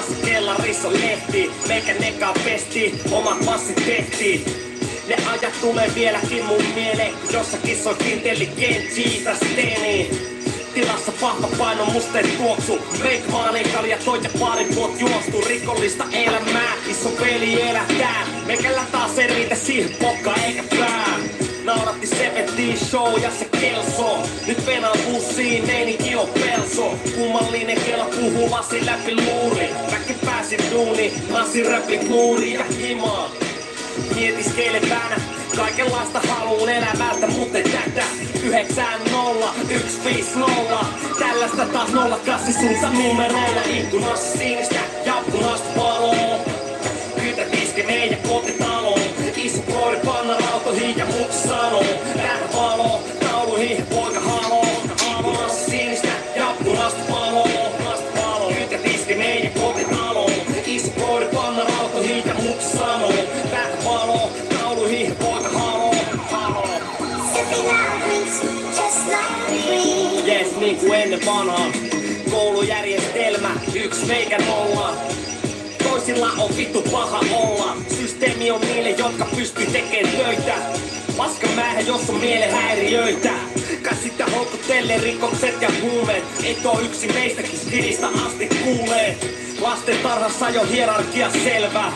Taas kellarissa lehti, meikä neka pesti, omat massit tehtiin. Ne ajat tulee vieläkin mun mieleen, kun jossakin soi intelligent tässä teeni. Tilassa vahva paino, musteet tuoksu Make money, kalja toi ja pari puot juostu Rikollista elämää, iso peli elätää Meikällä taas ei riitä siihen pokka eikä pää Nauratti 70 show ja se kelso. Nyt venaan bussiin, meininki on pelso. Kummallinen kela puhuu lasi läpi luuri. Väke pääsi duuni, lasi räpi kuuri ja himaa Mietiskeilepänä Kaikenlaista haluun elämältä, mutta tätä 9-0-1-5-0 Tällaista taas 08 suunta numeroilla Ikkunassa sinistä ja punasta valoa ja mut sanoo Tähän valo, tauluihin poika haloo Ikkunassa sinistä ja punasta valoa Kytä kiske meidän kotitaloon Iso koiri panna rautoihin ja mut sanoo Tähän valo, tauluihin poika haloo haloo Sipping out drinks just like free. Jes, niin kuin ennen vanhaa. Koulujärjestelmä, yksi meikä nolla. Toisilla on vittu paha olla. Systeemi on niille, jotka pystyy tekemään töitä. Paska määhä, jos on mielen häiriöitä. Käsittä houkuttelee rikokset ja huumeet. Et oo yksi meistäkin skidistä asti kuulee. Lasten tarhassa jo hierarkia selvä.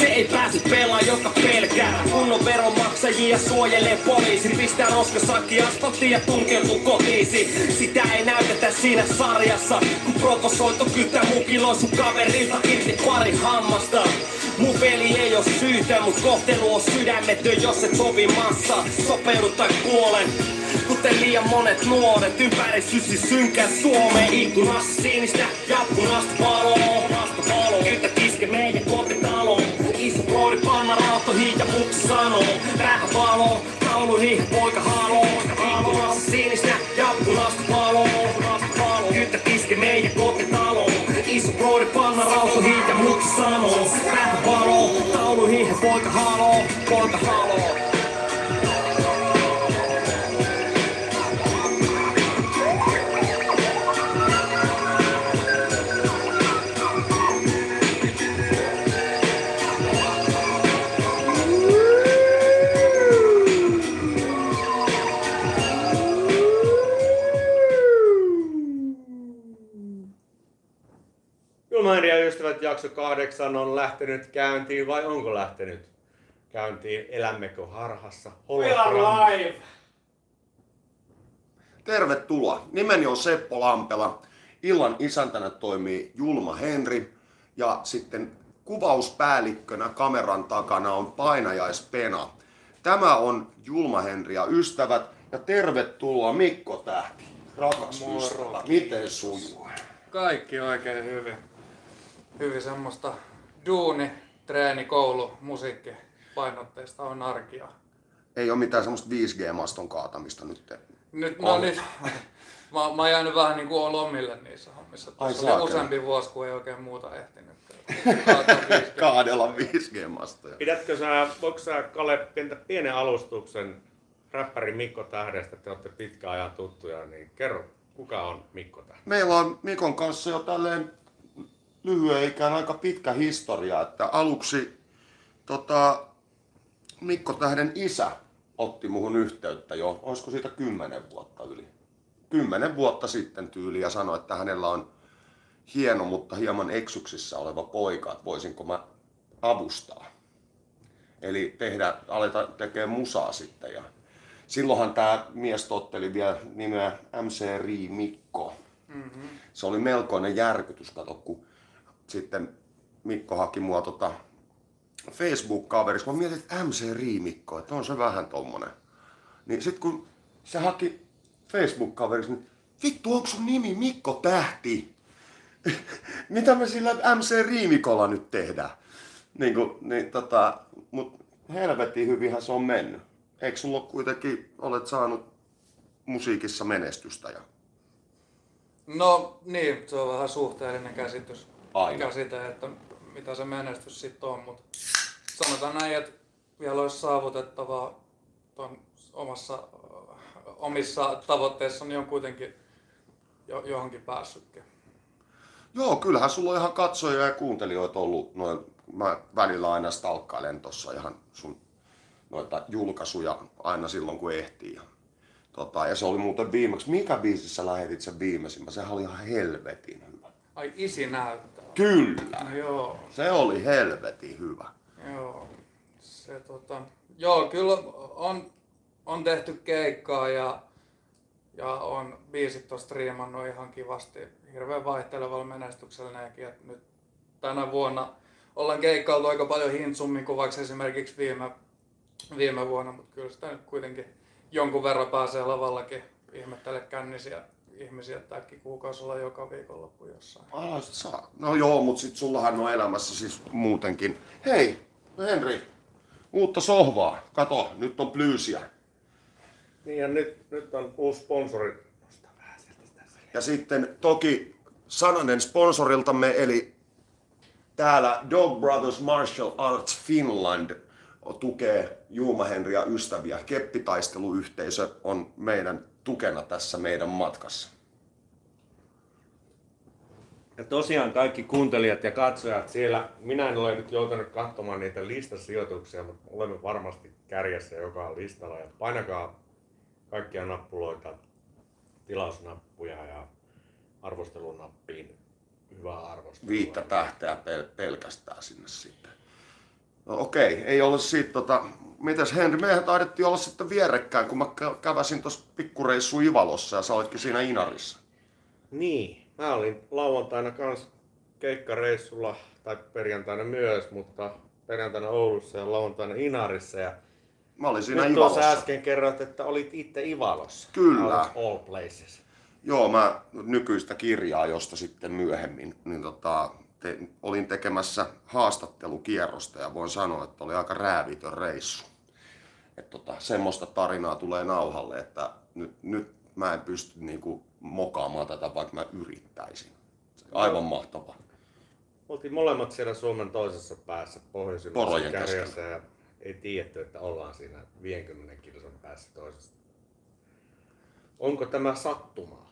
Se ei pääse pelaa, joka pelkää. Kunnon veronmaksajia suojelee poliisi. Pistää roskasakki asfalttiin ja tunkeutuu kotiisi. Sitä ei näytetä siinä sarjassa. Kun provosoitu kyttää mukiloi sun kaverilta irti pari hammasta. Mun veli ei oo syytä, mut kohtelu on sydämetön, jos et sovi massa. Sopeudu tai kuole. Kuten liian monet nuoret. Ympäri sysi synkää Suomeen Ikkunassa sinistä ja punasta valoa Kytä kiske meidän kotitaloon Iso koodi panna rautoihin ja mut sanoo. Rähä valo, tauluihin poika haloo ja mut sanoo Rähä valo, tauluihin poika haloo Poika haloo Julmainen 2008 on lähtenyt käyntiin vai onko lähtenyt käyntiin? Elämmekö harhassa? We are live! Tervetuloa. Nimeni on Seppo Lampela. Illan isäntänä toimii Julma Henri ja sitten kuvauspäällikkönä kameran takana on painajaispena. Tämä on Julma Henri ja ystävät ja tervetuloa Mikko Tähti. Rakas Moro. miten sujuu? Kaikki oikein hyvin. Hyvin semmoista duuni, treeni, koulu, musiikki painotteista on arkia. Ei ole mitään semmoista 5G-maston kaatamista nyt. Nyt no On. nyt, mä, mä oon jäänyt vähän niinku lomille niissä hommissa. Ai Tuossa oli useampi vuosi, kun ei oikein muuta ehtinyt. Kaataa 5G. Kaadella 5G-mastoja. Pidätkö sä, voiko sä Kale pientä pienen alustuksen räppäri Mikko Tähdestä, te olette pitkän ajan tuttuja, niin kerro, kuka on Mikko Tähde? Meillä on Mikon kanssa jo tälleen lyhyen ikään aika pitkä historia, että aluksi tota, Mikko Tähden isä otti muhun yhteyttä jo, olisiko siitä kymmenen vuotta yli. Kymmenen vuotta sitten tyyli ja sanoi, että hänellä on hieno, mutta hieman eksyksissä oleva poika, että voisinko mä avustaa. Eli tehdä, aleta tekemään musaa sitten. Ja silloinhan tämä mies totteli vielä nimeä MC Ri Mikko. Mm-hmm. Se oli melkoinen järkytys, kato, kun sitten Mikko haki mua tota Facebook-kaveriksi. Mä mietin, että MC Riimikko, että on se vähän tommonen. Niin sit kun se haki Facebook-kaveriksi, niin vittu, onko sun nimi Mikko Tähti? Mitä me sillä MC Riimikolla nyt tehdään? Niin kun, niin tota, mut helvetin hyvinhän se on mennyt. Eikö sulla kuitenkin, olet saanut musiikissa menestystä ja No niin, se on vähän suhteellinen käsitys. Aina. Käsite, että mitä se menestys sitten on, mutta sanotaan näin, että vielä olisi saavutettavaa omassa, omissa tavoitteissa, niin on kuitenkin jo, johonkin päässytkin. Joo, kyllähän sulla on ihan katsojia ja kuuntelijoita ollut. Noin, mä välillä aina stalkkailen tossa ihan sun noita julkaisuja aina silloin kun ehtii. Ja, tota, ja se oli muuten viimeksi, mikä biisissä lähetit sen viimeisimmän? Sehän oli ihan helvetin hyvä. Ai isi näyttää. Kyllä, No joo, se oli helvetin hyvä. joo. Se tota, joo, kyllä on, on tehty keikkaa ja, ja on biisit on striimannut ihan kivasti. Hirveän vaihtelevalla menestyksellä nekin. Et nyt tänä vuonna ollaan keikkailtu aika paljon hintsummin kuin vaikka esimerkiksi viime, viime vuonna, mutta kyllä sitä nyt kuitenkin jonkun verran pääsee lavallakin ihmettele kännisiä ihmisiä, että äkki kuukausi olla joka viikonloppu jossain. Ah, sit saa. No joo, mut sit sullahan on elämässä siis muutenkin. Hei, Henri, uutta sohvaa. Kato, nyt on plyysiä. Niin ja nyt, nyt on uusi sponsori. Ja sitten toki sananen sponsoriltamme, eli täällä Dog Brothers Martial Arts Finland tukee Juuma Henri ja ystäviä. Keppitaisteluyhteisö on meidän tukena tässä meidän matkassa. Ja tosiaan kaikki kuuntelijat ja katsojat siellä, minä en ole nyt joutunut katsomaan niitä listasijoituksia, mutta olemme varmasti kärjessä joka listalla. Ja painakaa kaikkia nappuloita, tilausnappuja ja arvostelunappiin hyvää arvostelua. Viittä tähteä pel- pelkästään sinne sitten. No okei, ei ollut siitä tota... Mitäs Henri, mehän taidettiin olla sitten vierekkäin, kun mä kä- käväsin tuossa pikkureissu Ivalossa ja sä olitkin siinä Inarissa. Niin, mä olin lauantaina kans keikkareissulla, tai perjantaina myös, mutta perjantaina Oulussa ja lauantaina Inarissa. Ja Mä olin siinä nyt tuossa Ivalossa. äsken kerroit, että olit itse Ivalossa. Kyllä. All places. Joo, mä nykyistä kirjaa, josta sitten myöhemmin, niin tota, te, olin tekemässä haastattelukierrosta ja voin sanoa, että oli aika räävitön reissu. Et tota, semmoista tarinaa tulee nauhalle, että nyt, nyt mä en pysty niinku mokaamaan tätä, vaikka mä yrittäisin. Aivan mahtavaa. Oltiin molemmat siellä Suomen toisessa päässä, Porojen kärjessä ja ei tiedetty, että ollaan siinä 50 kilsan päässä toisesta. Onko tämä sattumaa?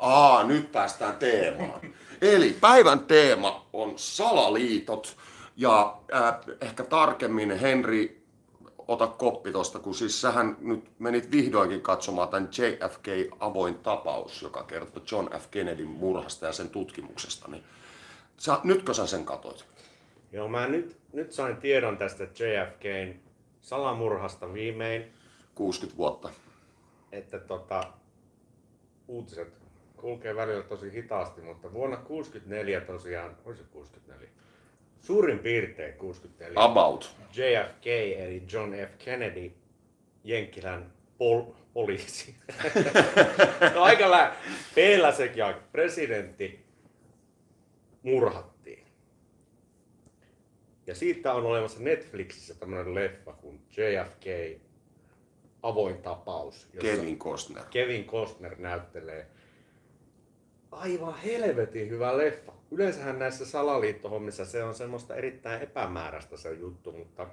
Aa, nyt päästään teemaan. Eli päivän teema on salaliitot ja äh, ehkä tarkemmin Henri, ota koppi tosta, kun siis sähän nyt menit vihdoinkin katsomaan tämän JFK avoin tapaus, joka kertoo John F. Kennedyn murhasta ja sen tutkimuksesta. Niin sä, nytkö sä sen katoit? Joo, mä nyt, nyt sain tiedon tästä JFKn salamurhasta viimein, 60 vuotta. että tota, uutiset kulkee välillä tosi hitaasti, mutta vuonna 64 tosiaan, olisi 64, suurin piirtein 64, About. JFK eli John F. Kennedy, Jenkkilän pol- poliisi. no aika lä- peillä sekin aika. Presidentti murhattiin. Ja siitä on olemassa Netflixissä tämmöinen leffa kuin JFK avoin tapaus, Kevin Costner. Kevin Costner näyttelee aivan helvetin hyvä leffa. Yleensähän näissä salaliittohommissa se on semmoista erittäin epämääräistä se juttu, mutta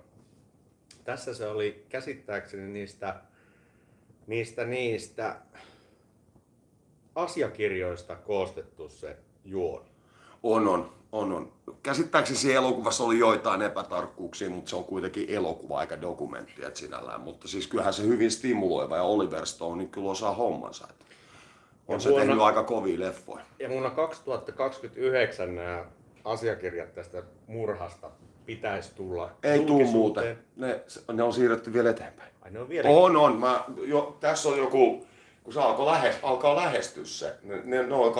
tässä se oli käsittääkseni niistä, niistä, niistä asiakirjoista koostettu se juoni. On, on, on, on. Käsittääkseni elokuvassa oli joitain epätarkkuuksia, mutta se on kuitenkin elokuva eikä dokumentti sinällään. Mutta siis kyllähän se hyvin stimuloiva ja Oliver Stone niin kyllä osaa hommansa. Että on Ja se vuonna- tehnyt aika kovia leffoja. Ja vuonna 2029 nämä asiakirjat tästä murhasta pitäisi tulla Ei tuu julkisuuteen. muuten. Ne, ne on siirretty vielä eteenpäin. Ai ne on vielä On, on. Mä, jo, tässä on joku, kun se alkaa, lähes, alkaa lähestyä se. Ne, ne, ne on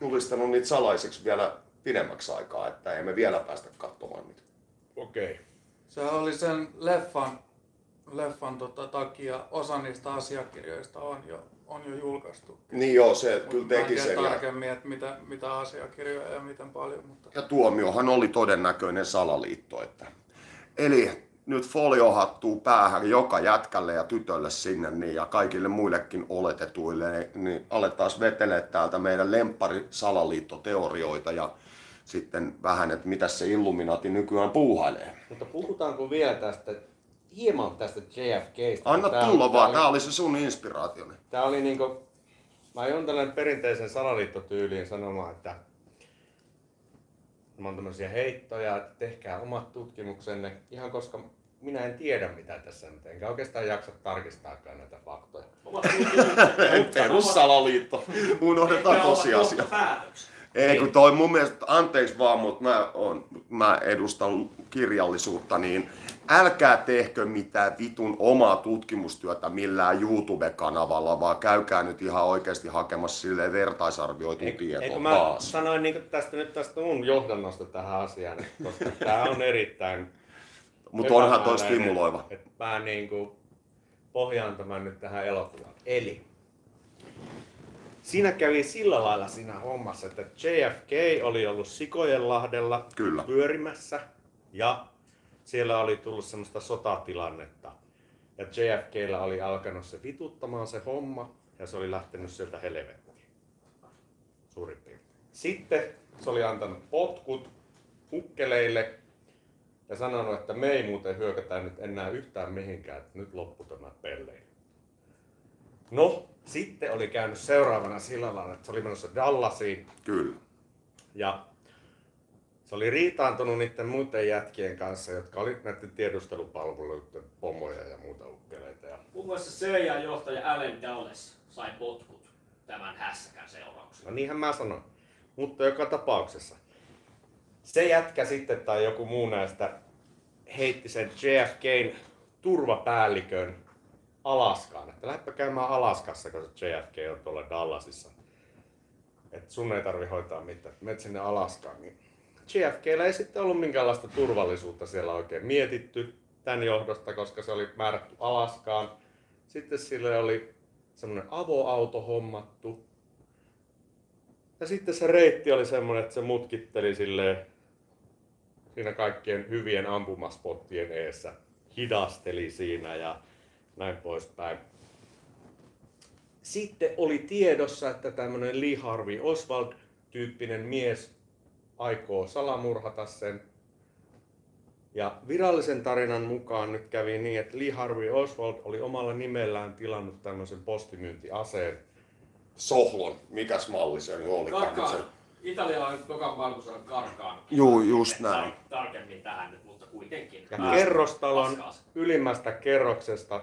julistanut niitä salaiseksi vielä pidemmäksi aikaa, että emme vielä päästä katsomaan niitä. Okei. Okay. Se oli sen leffan, leffan tota, takia, osa niistä asiakirjoista on jo, on jo julkaistu. Niin joo, se Mut kyllä teki sen. Ja, tarkemmin, että mitä, mitä asiakirjoja ja miten paljon, mutta ja tuomiohan oli todennäköinen salaliitto. Että. Eli nyt foliohattuu päähän joka jätkälle ja tytölle sinne niin, ja kaikille muillekin oletetuille, niin aletaan vetelee täältä meidän lemppari salaliittoteorioita ja sitten vähän, että mitä se Illuminati nykyään puuhailee. Mutta puhutaanko vielä tästä, hieman tästä JFKstä? Anna Tää- tulla tää vaan, oli- tää oli se sun inspiraationi. Tää oli niinku, mä join tällainen perinteisen salaliittotyyliin sanomaan, että Mä on tämmöisiä heittoja, että tehkää omat tutkimuksenne, ihan koska minä en tiedä mitä tässä nyt, enkä oikeastaan jaksa tarkistaakaan näitä faktoja. Omat tutkimukset, Perussalaliitto. Unohdetaan tosiasia. johtopäätökset? Ei, kun toi mun mielestä, anteeksi vaan, mutta mä, on, mä edustan kirjallisuutta, niin älkää tehkö mitään vitun omaa tutkimustyötä millään YouTube-kanavalla, vaan käykää nyt ihan oikeasti hakemassa sille vertaisarvioitu Eikö, tietoa eikö mä taas. sanoin niin tästä nyt tästä mun johdannosta tähän asiaan, että koska tämä on erittäin Mutta onhan toi stimuloiva. Että mä niinku pohjaan tämän nyt tähän elokuvaan. Eli siinä kävi sillä lailla siinä hommassa, että JFK oli ollut Sikojenlahdella Kyllä. pyörimässä ja siellä oli tullut semmoista sotatilannetta. Ja JFKllä oli alkanut se vituttamaan se homma ja se oli lähtenyt sieltä helvettiin. Suurin piirtein. Sitten se oli antanut potkut ukkeleille ja sanonut, että me ei muuten hyökätä nyt enää yhtään mihinkään, että nyt loppu tämä pelleily. No, sitten oli käynyt seuraavana sillä lailla, että se oli menossa Dallasiin Kyllä. ja se oli riitaantunut niiden muiden jätkien kanssa, jotka oli näiden tiedustelupalveluiden pomoja ja muuta ukkeleita. Ja Muun muassa CIA-johtaja Allen Dulles sai potkut tämän hässäkän seurauksena. No niinhän mä sanoin. Mutta joka tapauksessa. Se jätkä sitten tai joku muu näistä heitti sen JFKn turvapäällikön Alaskaan. Että lähdepä käymään Alaskassa, kun JFK on tuolla Dallasissa. Että sun ei tarvi hoitaa mitään. Menet sinne Alaskaan. Niin JFKllä ei sitten ollut minkäänlaista turvallisuutta siellä oikein mietitty tämän johdosta, koska se oli määrätty Alaskaan. Sitten sille oli semmoinen avoauto hommattu, ja sitten se reitti oli semmoinen, että se mutkitteli silleen siinä kaikkien hyvien ampumaspottien eessä. Hidasteli siinä ja näin poispäin. Sitten oli tiedossa, että tämmöinen Lee Harvey Oswald-tyyppinen mies aikoo salamurhata sen. Ja virallisen tarinan mukaan nyt kävi niin, että Lee Harvey Oswald oli omalla nimellään tilannut tämmöisen postimyyntiaseen, Sohlon, mikäs malli se oli? Karkaan. Italialainen tokan karkaan. Juu, just näin. Tar- tarkemmin tähän nyt, mutta kuitenkin. Ja kerrostalon paskaas. ylimmästä kerroksesta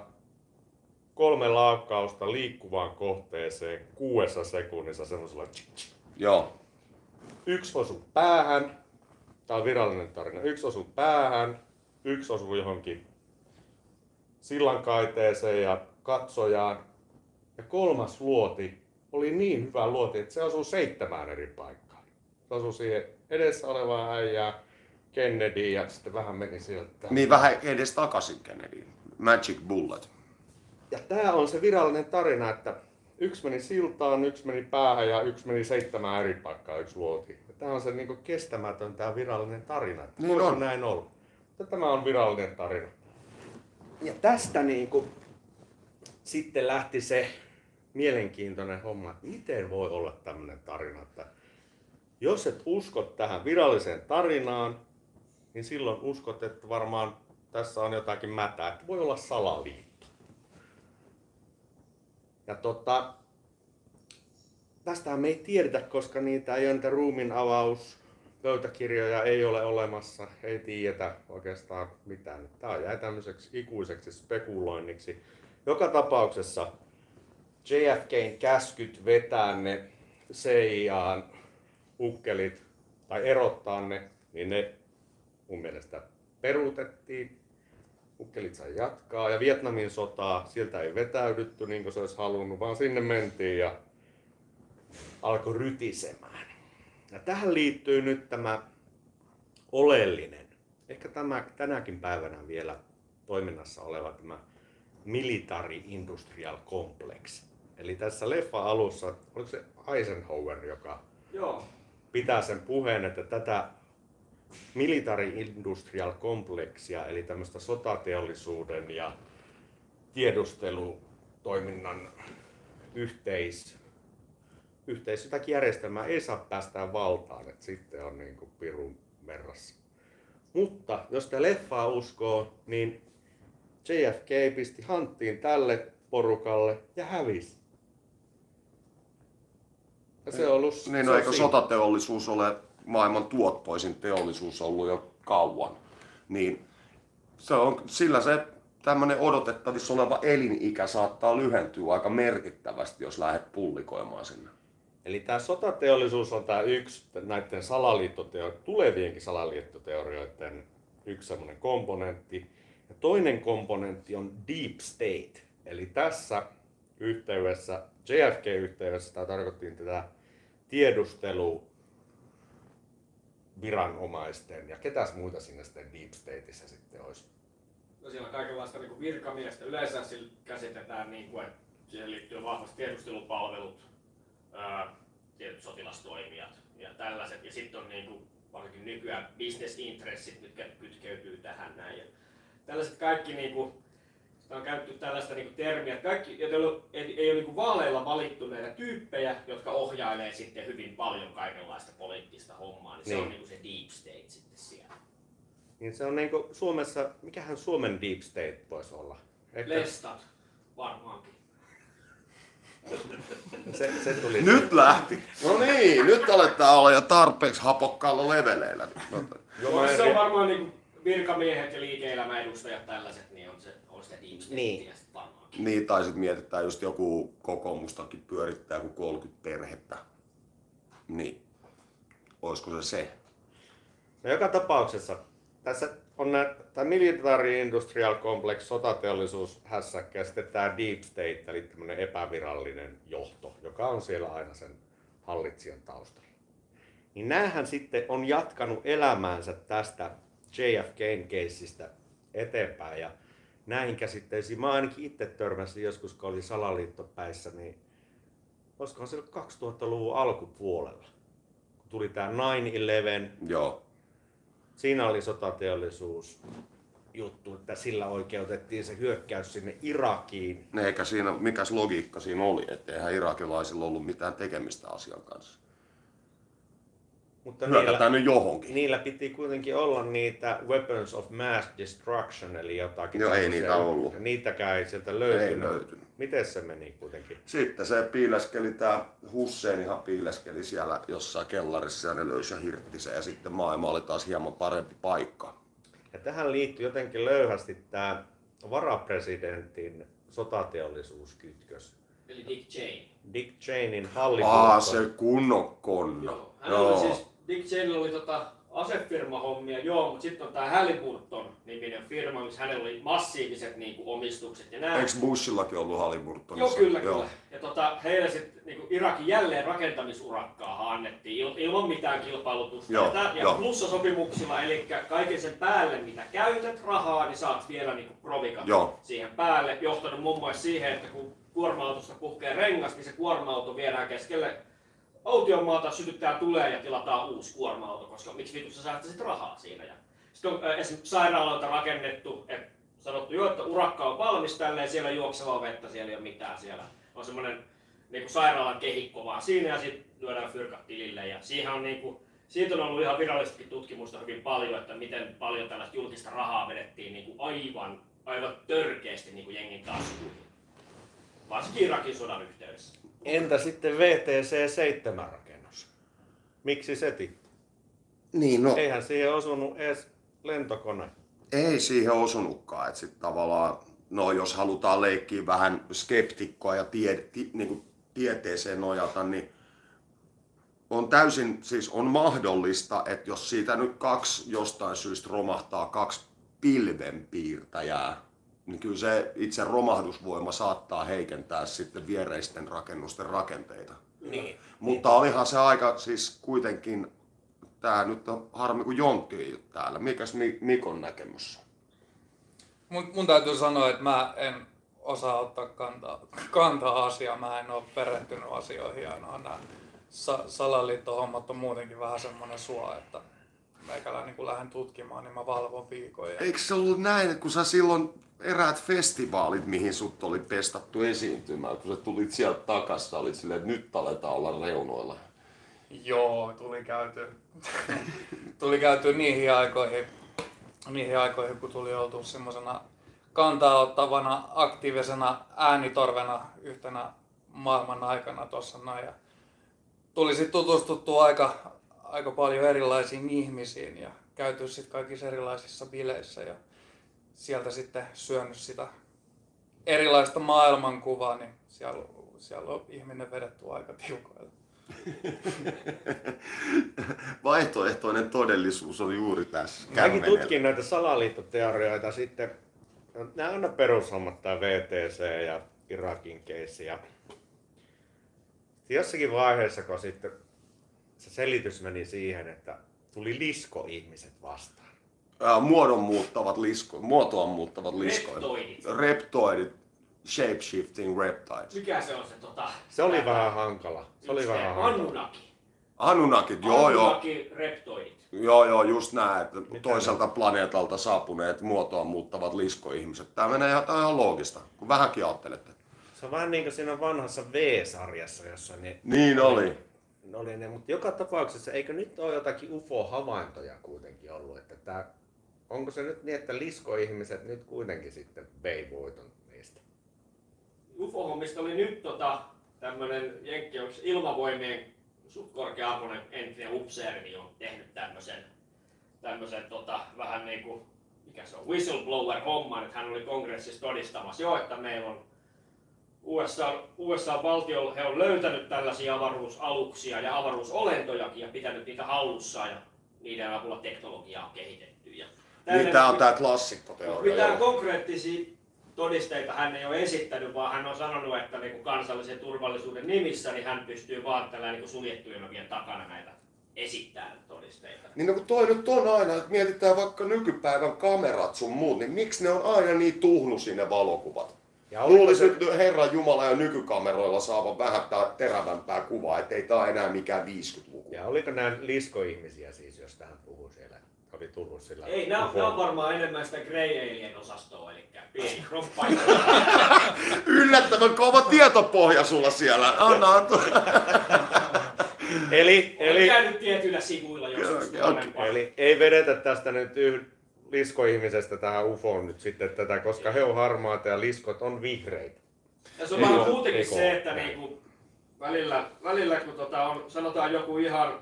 kolme laukkausta liikkuvaan kohteeseen kuudessa sekunnissa semmoisella. Joo. Yksi osu päähän, tämä on virallinen tarina, yksi osu päähän, yksi osu johonkin sillankaiteeseen ja katsojaan. Ja kolmas luoti oli niin hyvä luoti, että se osui seitsemään eri paikkaan. Se osui siihen edessä olevaan äijään, Kennedy ja sitten vähän meni sieltä. Niin vähän edes takaisin Kennedy. Magic Bullet. Ja tämä on se virallinen tarina, että yksi meni siltaan, yksi meni päähän ja yksi meni seitsemään eri paikkaa, yksi luoti. Ja tämä on se niinku kestämätön tämä virallinen tarina. Että Niin on. näin olla? Mutta tämä on virallinen tarina. Ja tästä niinku sitten lähti se mielenkiintoinen homma, että miten voi olla tämmöinen tarina, että jos et usko tähän viralliseen tarinaan, niin silloin uskot, että varmaan tässä on jotakin mätää, että voi olla salaliitto. Ja tota, tästähän me ei tiedetä, koska niitä ei niitä ruumin avaus pöytäkirjoja ei ole olemassa, ei tiedetä oikeastaan mitään. Tämä jäi tämmöiseksi ikuiseksi spekuloinniksi. Joka tapauksessa JFKn käskyt vetää ne CIAn ukkelit tai erottaa ne, niin ne mun mielestä peruutettiin. Ukkelit sai jatkaa ja Vietnamin sotaa, sieltä ei vetäydytty niin kuin se olisi halunnut, vaan sinne mentiin ja alkoi rytisemään. Ja tähän liittyy nyt tämä oleellinen, ehkä tämä tänäkin päivänä vielä toiminnassa oleva tämä Military Industrial Complex. Eli tässä leffa alussa, oliko se Eisenhower, joka Joo. pitää sen puheen, että tätä military industrial kompleksia, eli tämmöistä sotateollisuuden ja tiedustelutoiminnan yhteis, yhteis jotakin järjestelmää ei saa päästää valtaan, että sitten on niin kuin pirun verrassa. Mutta jos te leffaa uskoo, niin JFK pisti hanttiin tälle porukalle ja hävisi. Ja se on ollut Niin no eikö sosi- sotateollisuus ole maailman tuottoisin teollisuus ollut jo kauan. Niin se on, sillä se tämmöinen odotettavissa oleva elinikä saattaa lyhentyä aika merkittävästi, jos lähdet pullikoimaan sinne. Eli tämä sotateollisuus on tämä yksi näiden salaliittoteo- tulevienkin salaliittoteorioiden yksi semmoinen komponentti. Ja toinen komponentti on deep state. Eli tässä yhteydessä, JFK-yhteydessä, tämä tarkoittiin tätä tiedustelu viranomaisten ja ketäs muita sinne sitten deep stateissa sitten olisi? No siellä on kaikenlaista niin virkamiestä. Yleensä sillä käsitetään, niin kuin, että siihen liittyy vahvasti tiedustelupalvelut, ää, tietyt sotilastoimijat ja tällaiset. Ja sitten on niin kuin, varsinkin nykyään bisnesintressit, mitkä kytkeytyy tähän näin. Ja tällaiset kaikki, niin kuin, sitä on käytetty tällaista niin kuin termiä, että kaikki, ei ole, ei, ei ole niin kuin vaaleilla valittu näitä tyyppejä, jotka ohjailee sitten hyvin paljon kaikenlaista poliittista hommaa, niin, se Niin. on niin kuin se deep state sitten siellä. Niin se on niinku Suomessa, mikähän Suomen deep state voisi olla? Ehkä Lestat varmaankin. se, se tuli. Nyt lähti. No niin, nyt aletaan olla jo tarpeeksi hapokkaalla leveleillä. No, Joo, se on varmaan niin virkamiehet ja liike-elämän edustajat tällaiset, niin on, se, on sitä statea Niin. Niin, tai sitten mietitään just joku kokoomustakin pyörittää kuin 30 perhettä. Niin. Olisiko se se? No joka tapauksessa tässä on nää, tämä military industrial complex, sotateollisuus, hässäkkä ja sitten tämä deep state, eli tämmöinen epävirallinen johto, joka on siellä aina sen hallitsijan taustalla. Niin näähän sitten on jatkanut elämäänsä tästä JFKn keissistä eteenpäin ja näihin käsitteisiin mä ainakin itse törmäsin joskus, kun oli salaliittopäissä, niin olisikohan se ollut 2000-luvun alkupuolella, kun tuli tämä 9-11, Joo. Siinä oli sotateollisuus juttu, että sillä oikeutettiin se hyökkäys sinne Irakiin. Eikä siinä, mikäs logiikka siinä oli, että eihän irakilaisilla ollut mitään tekemistä asian kanssa. Mutta Hyökätään niillä, nyt johonkin. niillä piti kuitenkin olla niitä weapons of mass destruction, eli jotakin. Joo, ei niitä ollut. Niitäkään ei sieltä löytynyt. Ei löytynyt. Miten se meni kuitenkin? Sitten se piileskeli, tämä Hussein ihan piileskeli siellä jossain kellarissa ja ne löysi ja hirtti sen. Ja sitten maailma oli taas hieman parempi paikka. Ja tähän liittyy jotenkin löyhästi tämä varapresidentin sotateollisuuskytkös. Eli Dick Cheney. Dick Cheneyn Aa, hallitus. se kunnon konna. Joo. Hän oli siis, Dick Cheney oli tota asefirmahommia, joo, mutta sitten on tää Halliburton niminen firma, missä hänellä oli massiiviset niinku, omistukset ja nää. Eikö Bushillakin ollut Halliburtonissa? Joo, kyllä, kyllä. Ja tota, heille sitten niinku Irakin jälleen rakentamisurakkaahan annettiin il, ilman mitään kilpailutusta. Joo, ja, tää, ja joo. plussasopimuksilla, eli kaiken sen päälle, mitä käytät rahaa, niin saat vielä niinku provikat Joo. siihen päälle. Johtanut muun muassa siihen, että kun kuorma-autosta puhkee rengas, niin se kuorma-auto viedään keskelle autiomaata, sytyttää tulee ja tilataan uusi kuorma-auto, koska miksi vitussa säästäisit rahaa siinä. Ja sitten on äh, esimerkiksi sairaaloita rakennettu, että sanottu jo, että urakka on valmis tälleen, siellä juoksevaa vettä, siellä ei ole mitään siellä. On semmoinen niin sairaalan kehikko vaan siinä ja sitten lyödään fyrkat tilille. Ja siihen on niin kuin, siitä on ollut ihan virallistakin tutkimusta hyvin paljon, että miten paljon tällaista julkista rahaa vedettiin niin kuin aivan, aivan törkeästi niin kuin jengin taskuihin. Varsinkin Irakin sodan yhteydessä. Entä sitten VTC-7-rakennus? Miksi se tippui? Niin, no Eihän siihen osunut edes lentokone. ei siihen osunutkaan. Että sitten tavallaan, no jos halutaan leikkiä vähän skeptikkoa ja tie, ti, niin kuin tieteeseen nojata, niin on täysin, siis on mahdollista, että jos siitä nyt kaksi jostain syystä romahtaa kaksi pilvenpiirtäjää, niin kyllä se itse romahdusvoima saattaa heikentää sitten viereisten rakennusten rakenteita. Niin. Mutta olihan se aika siis kuitenkin, tää nyt on harmi kun Jontti ei ole täällä. Mikäs Mi- Mikon näkemys? Mun, mun täytyy sanoa, että mä en osaa ottaa kantaa, kantaa asiaa. Mä en ole perehtynyt asioihin ja no, nämä sa- salaliittohommat on muutenkin vähän semmoinen suo, että meikäläinen niin kun lähden tutkimaan, niin mä valvon viikon. Ja... Eikö se ollut näin, että kun sä silloin eräät festivaalit, mihin sut oli pestattu esiintymään, kun sä tulit sieltä takaisin, sä olit silleen, että nyt aletaan olla reunoilla. Joo, tuli käyty, tuli käyty niihin aikoihin, niihin aikoihin, kun tuli oltu semmoisena kantaa ottavana, aktiivisena äänitorvena yhtenä maailman aikana tuossa noin. Ja tuli sitten tutustuttua aika, aika paljon erilaisiin ihmisiin ja käyty sitten kaikissa erilaisissa bileissä ja sieltä sitten syönyt sitä erilaista maailmankuvaa, niin siellä, siellä on ihminen vedetty aika tiukoille. Vaihtoehtoinen todellisuus on juuri tässä. Mäkin tutkin näitä salaliittoteorioita sitten. No, nämä on ne perushommat, tämä VTC ja Irakin keissi. Ja jossakin vaiheessa, kun sitten se selitys meni siihen, että tuli lisko-ihmiset vastaan. Ää, muodon muuttavat lisko, muotoa muuttavat liskoilijat. Reptoidit. Reptoidit. Shapeshifting reptiles. Mikä se on se tota... Se oli vähän hankala. Se oli vähän hankala. Anunnaki. Anunnakit, joo joo. Anunnaki reptoidit. Joo joo, just näin, että toiselta planeetalta saapuneet muotoa muuttavat liskoihmiset. Tämä menee ihan, tää on ihan loogista, kun vähänkin ajattelette. Se on vähän niin kuin siinä vanhassa V-sarjassa, jossa ne Niin oli. Ne oli ne, mutta joka tapauksessa eikö nyt ole jotakin UFO-havaintoja kuitenkin ollut, että tää, onko se nyt niin, että liskoihmiset nyt kuitenkin sitten vei voiton niistä? UFO-hommista oli nyt tota, tämmönen jenkki, onko ilmavoimien suht korkea-arvoinen entinen upseeri, niin on tehnyt tämmösen, tämmösen tota, vähän niinku, mikä se on, whistleblower-homman, että hän oli kongressissa todistamassa, joo, että meillä on USA, USA valtio, he on löytänyt tällaisia avaruusaluksia ja avaruusolentojakin ja pitänyt niitä hallussaan ja niiden avulla teknologiaa on kehitetty. Niin tää on tää klassikkoteoria. mitään joo. konkreettisia todisteita hän ei ole esittänyt, vaan hän on sanonut, että niin kuin kansallisen turvallisuuden nimissä niin hän pystyy vaan tällä niin kuin suljettujen ovien takana näitä esittämään todisteita. Niin no kun toi nyt on aina, että mietitään vaikka nykypäivän kamerat sun muut, niin miksi ne on aina niin tuhnusi ne valokuvat? Ja oliko Luulisi se, nyt Herran Jumala ja nykykameroilla saavan vähän tää terävämpää kuvaa, ettei tää ole enää mikään 50-luku. ja oliko nämä liskoihmisiä siis, jos tähän puhuu siellä? Oli tullut sillä Ei, nämä, nämä on varmaan enemmän sitä Grey Alien osastoa, eli pieni kroppa. Yllättävän kova tietopohja sulla siellä. Anna, anna. Eli, Olen eli, käynyt tietyillä sivuilla joskus tuonnempaa. eli ei vedetä tästä nyt yh, liskoihmisestä tähän UFOon nyt sitten tätä, koska he on harmaata ja liskot on vihreitä. Ja se on vähän ole- muutenkin se, että niinku, välillä, välillä kun tota on, sanotaan joku ihan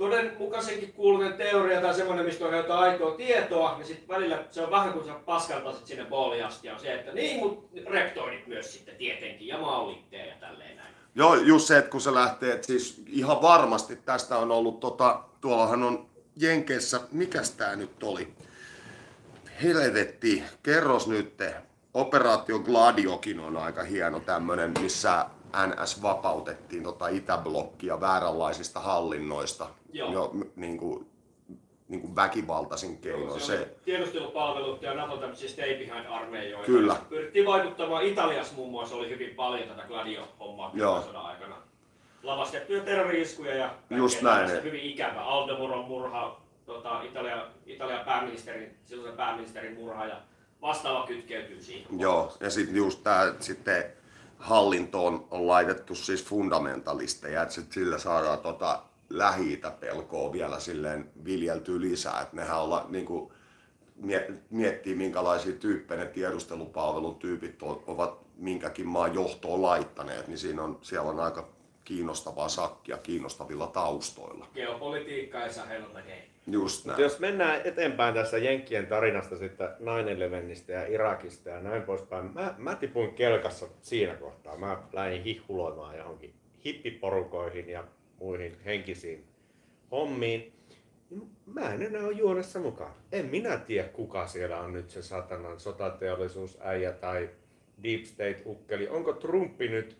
todenmukaisenkin kuulunen teoria tai semmoinen, mistä on jotain aitoa tietoa, niin sitten välillä se on vähän kuin sä paskaltaisit sinne booliasti on se, että niin, mutta reptoidit myös sitten tietenkin ja maulitteja ja tälleen näin. Joo, just se, että kun se lähtee, että siis ihan varmasti tästä on ollut, tota, tuollahan on Jenkeissä, mikäs tää nyt oli? Helvetti, kerros nyt. Operaatio Gladiokin on aika hieno tämmönen, missä NS vapautettiin tota Itäblokkia vääränlaisista hallinnoista. Joo. Jo, niin kuin, niin kuin väkivaltaisin keinoin. se tiedustelupalvelut ja NATO tämmöisiä stay behind armeijoita. Kyllä. Pyrittiin vaikuttamaan. Italiassa muun muassa oli hyvin paljon tätä Gladio-hommaa sodan aikana. Lavastettuja terrori-iskuja ja Just näin. Hyvin ikävä. Aldo Moron murha, tota, Italia, Italian pääministerin, silloisen pääministerin murha ja vastaava kytkeytyy siihen. Joo, ja sitten just tää sitten hallintoon on laitettu siis fundamentalisteja, että sit sillä saadaan tota lähi pelkoa vielä silleen viljeltyä lisää, että nehän olla niinku mie- miettii minkälaisia tyyppejä ne tiedustelupalvelun tyypit ovat minkäkin maan johtoon laittaneet, niin siinä on, siellä on aika kiinnostavaa sakkia kiinnostavilla taustoilla. Geopolitiikka ja Sahelta hei. Just Mutta näin. jos mennään eteenpäin tässä Jenkkien tarinasta sitten 9-11 ja Irakista ja näin poispäin. Mä, mä tipuin kelkassa siinä kohtaa. Mä lähdin hihhuloimaan johonkin hippiporukoihin ja muihin henkisiin hommiin. Mä en enää ole juonessa mukaan. En minä tiedä, kuka siellä on nyt se satanan sotateollisuusäijä tai deep state ukkeli. Onko Trumpi nyt,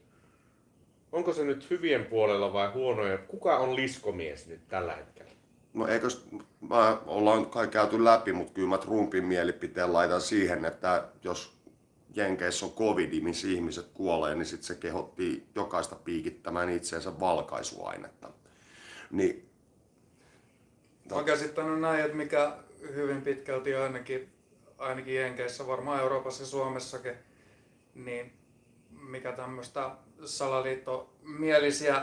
onko se nyt hyvien puolella vai huonoja? Kuka on liskomies nyt tällä hetkellä? No eikös, mä ollaan kai käyty läpi, mutta kyllä mä Trumpin mielipiteen laitan siihen, että jos Jenkeissä on covid, missä ihmiset kuolee, niin sitten se kehotti jokaista piikittämään itseensä valkaisuainetta. Niin, Mä oon käsittänyt näin, että mikä hyvin pitkälti ainakin, ainakin Jenkeissä, varmaan Euroopassa ja Suomessakin, niin mikä tämmöistä salaliittomielisiä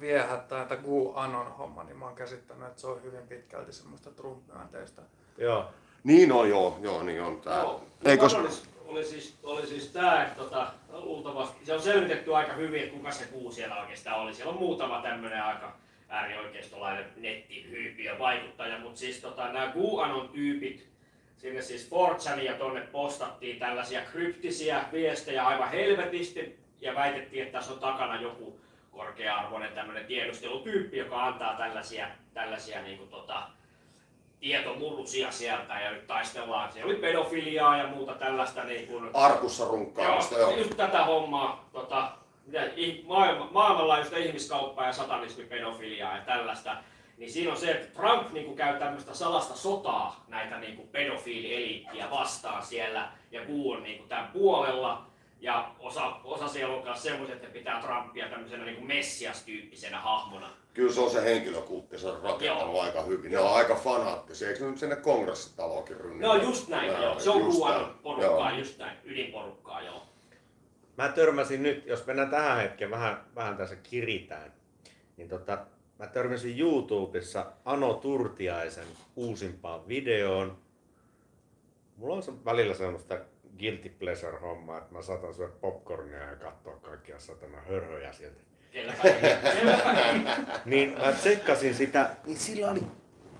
viehättää, että QAnon homma, niin mä oon käsittänyt, että se on hyvin pitkälti semmoista Trump-myönteistä. Joo. niin on joo, joo niin on tää. Joo, Eikö, oli, oli siis, oli siis tämä, että tota, luultavasti, se on selvitetty aika hyvin, että kuka se kuu siellä oikeastaan oli. Siellä on muutama tämmöinen aika äärioikeistolainen nettihyypiö vaikuttaja, mutta siis tota, nämä QAnon tyypit, sinne siis 4 ja tonne postattiin tällaisia kryptisiä viestejä aivan helvetisti ja väitettiin, että tässä on takana joku korkea-arvoinen tämmöinen tiedustelutyyppi, joka antaa tällaisia, tällaisia niin kuin, tota, tietomurrusia sieltä ja nyt taistellaan. Siellä oli pedofiliaa ja muuta tällaista. Niin kuin, Arkussa runkkaamista, joo, joo. just tätä hommaa, tota, mitä, maailma, maailmanlaajuista ihmiskauppaa ja satanismi, pedofiliaa ja tällaista. Niin siinä on se, että Trump niin kuin, käy tämmöistä salasta sotaa näitä niin kuin, pedofiilieliittiä vastaan siellä ja Q on niin kuin, tämän puolella. Ja osa, osa siellä on myös semmoiset, että pitää Trumpia tämmöisenä niin kuin messias-tyyppisenä hahmona. Kyllä se on se henkilökultti, se on rakentanut Joo. aika hyvin. Ne on aika fanaattisia, eikö ne nyt sinne kongressitaloonkin rynnitä? No just näin, joo. joo. Se on näin. porukkaa, Joo. just näin, ydinporukkaa, joo. Mä törmäsin nyt, jos mennään tähän hetkeen, vähän, vähän tässä kiritään, niin tota, mä törmäsin YouTubessa Ano Turtiaisen uusimpaan videoon. Mulla on se välillä semmoista guilty pleasure hommaa, että mä saatan syödä popcornia ja katsoa kaikkia satana hörhöjä sieltä. Niin mä tsekkasin sitä, niin silloin oli,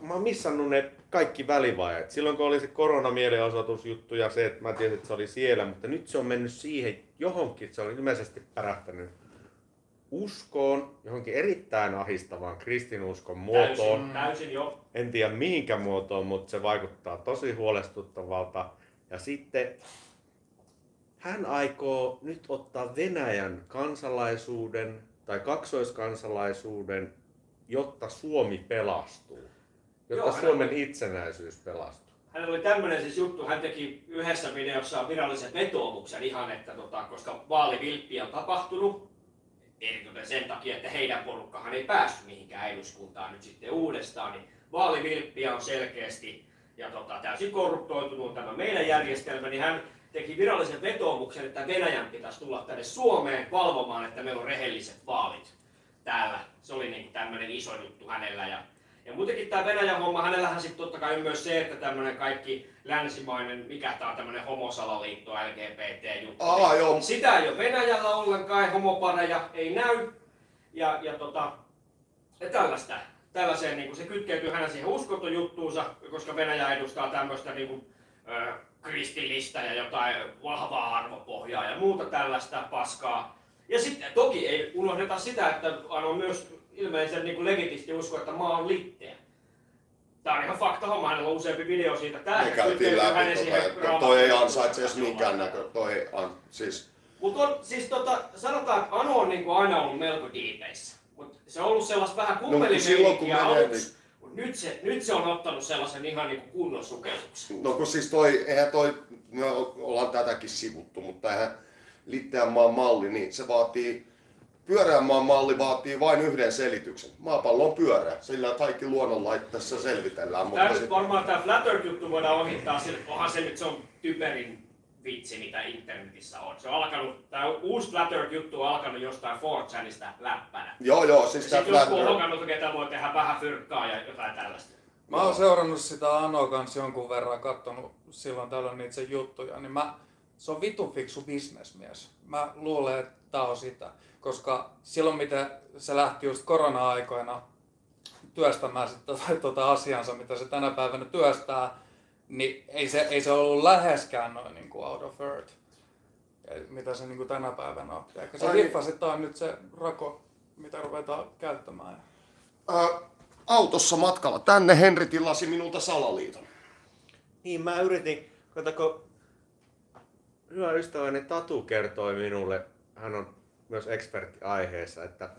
mä oon missannut ne kaikki välivaiheet. Silloin kun oli se koronamielenosoitusjuttu ja se, että mä tiesin, että se oli siellä, mutta nyt se on mennyt siihen johonkin, se on ilmeisesti pärähtänyt uskoon, johonkin erittäin ahistavaan kristinuskon muotoon. Täysin, täysin jo. En tiedä mihinkä muotoon, mutta se vaikuttaa tosi huolestuttavalta. Ja sitten hän aikoo nyt ottaa Venäjän kansalaisuuden tai kaksoiskansalaisuuden, jotta Suomi pelastuu. Jotta Joo, Suomen oli- itsenäisyys pelastuu. Hänellä oli tämmöinen siis juttu, hän teki yhdessä videossa virallisen vetoomuksen ihan, että tota, koska vaalivilppi on tapahtunut, eritoten sen takia, että heidän porukkahan ei päässyt mihinkään eduskuntaan nyt sitten uudestaan, niin vaalivilppiä on selkeästi ja tota, täysin korruptoitunut tämä meidän järjestelmä, niin hän teki virallisen vetoomuksen, että Venäjän pitäisi tulla tänne Suomeen valvomaan, että meillä on rehelliset vaalit täällä. Se oli niin tämmöinen iso juttu hänellä. Ja, ja muutenkin tämä Venäjän homma, hänellähän sitten totta kai on myös se, että tämmöinen kaikki länsimainen, mikä tämä on tämmöinen homosalaliitto, LGBT-juttu. Aa, niin joo. Sitä ei ole Venäjällä ollenkaan, homopareja ei näy. Ja, ja, tota, ja tällaista. Tällaiseen, niin kuin se kytkeytyy hänen siihen uskontojuttuunsa, koska Venäjä edustaa tämmöistä niin kuin, ö, kristillistä ja jotain vahvaa arvopohjaa ja muuta tällaista paskaa. Ja sitten toki ei unohdeta sitä, että on myös ilmeisen niin kuin legitisti usko, että maa on litteä. Tämä on ihan fakta homma, hänellä on useampi video siitä. Tämä Me käytiin läpi tota, että toi ei ansaitse edes minkään näkö, toi an, siis Mutta on, siis tota, sanotaan, että Ano on niinku aina ollut melko diipeissä. Mutta se on ollut sellaista vähän No, kumpelimeininkiä menee, aluksi. Mut nyt, se, nyt se on ottanut sellaisen ihan niinku kunnon sukellustuksen. No kun siis toi, eihän toi, me ollaan tätäkin sivuttu, mutta eihän Litteän maan malli, niin se vaatii, pyöreän maan malli vaatii vain yhden selityksen. Maapallo on pyöreä, sillä kaikki luonnonlait tässä selvitellään. Tämä Mutta nyt sit, varmaan tämä Flat Earth-juttu voidaan ohittaa, onhan se nyt se on typerin vitsi, mitä internetissä on. Se on alkanut, tämä uusi Flat Earth-juttu on alkanut jostain 4chanista läppänä. joo joo, siis tää Sitten joku on että voi tehdä vähän fyrkkaa ja jotain tällaista. Mä oon seurannut sitä Ano kanssa jonkun verran, kattonut silloin tällöin niitä sen juttuja, niin mä, se on vitun fiksu bisnesmies. Mä luulen, että tää on sitä. Koska silloin, miten se lähti just korona-aikoina työstämään sitä, tuota asiansa, mitä se tänä päivänä työstää, niin ei se, ei se ollut läheskään noin niin kuin out of earth, mitä se niin kuin tänä päivänä on. Ja Ehkä se Ai- hiffasi, että tää on nyt se rako, mitä ruvetaan käyttämään. ää, autossa matkalla tänne Henri tilasi minulta salaliiton. Niin mä yritin, katsoko, hyvä ystäväni Tatu kertoi minulle, hän on myös ekspertti aiheessa, että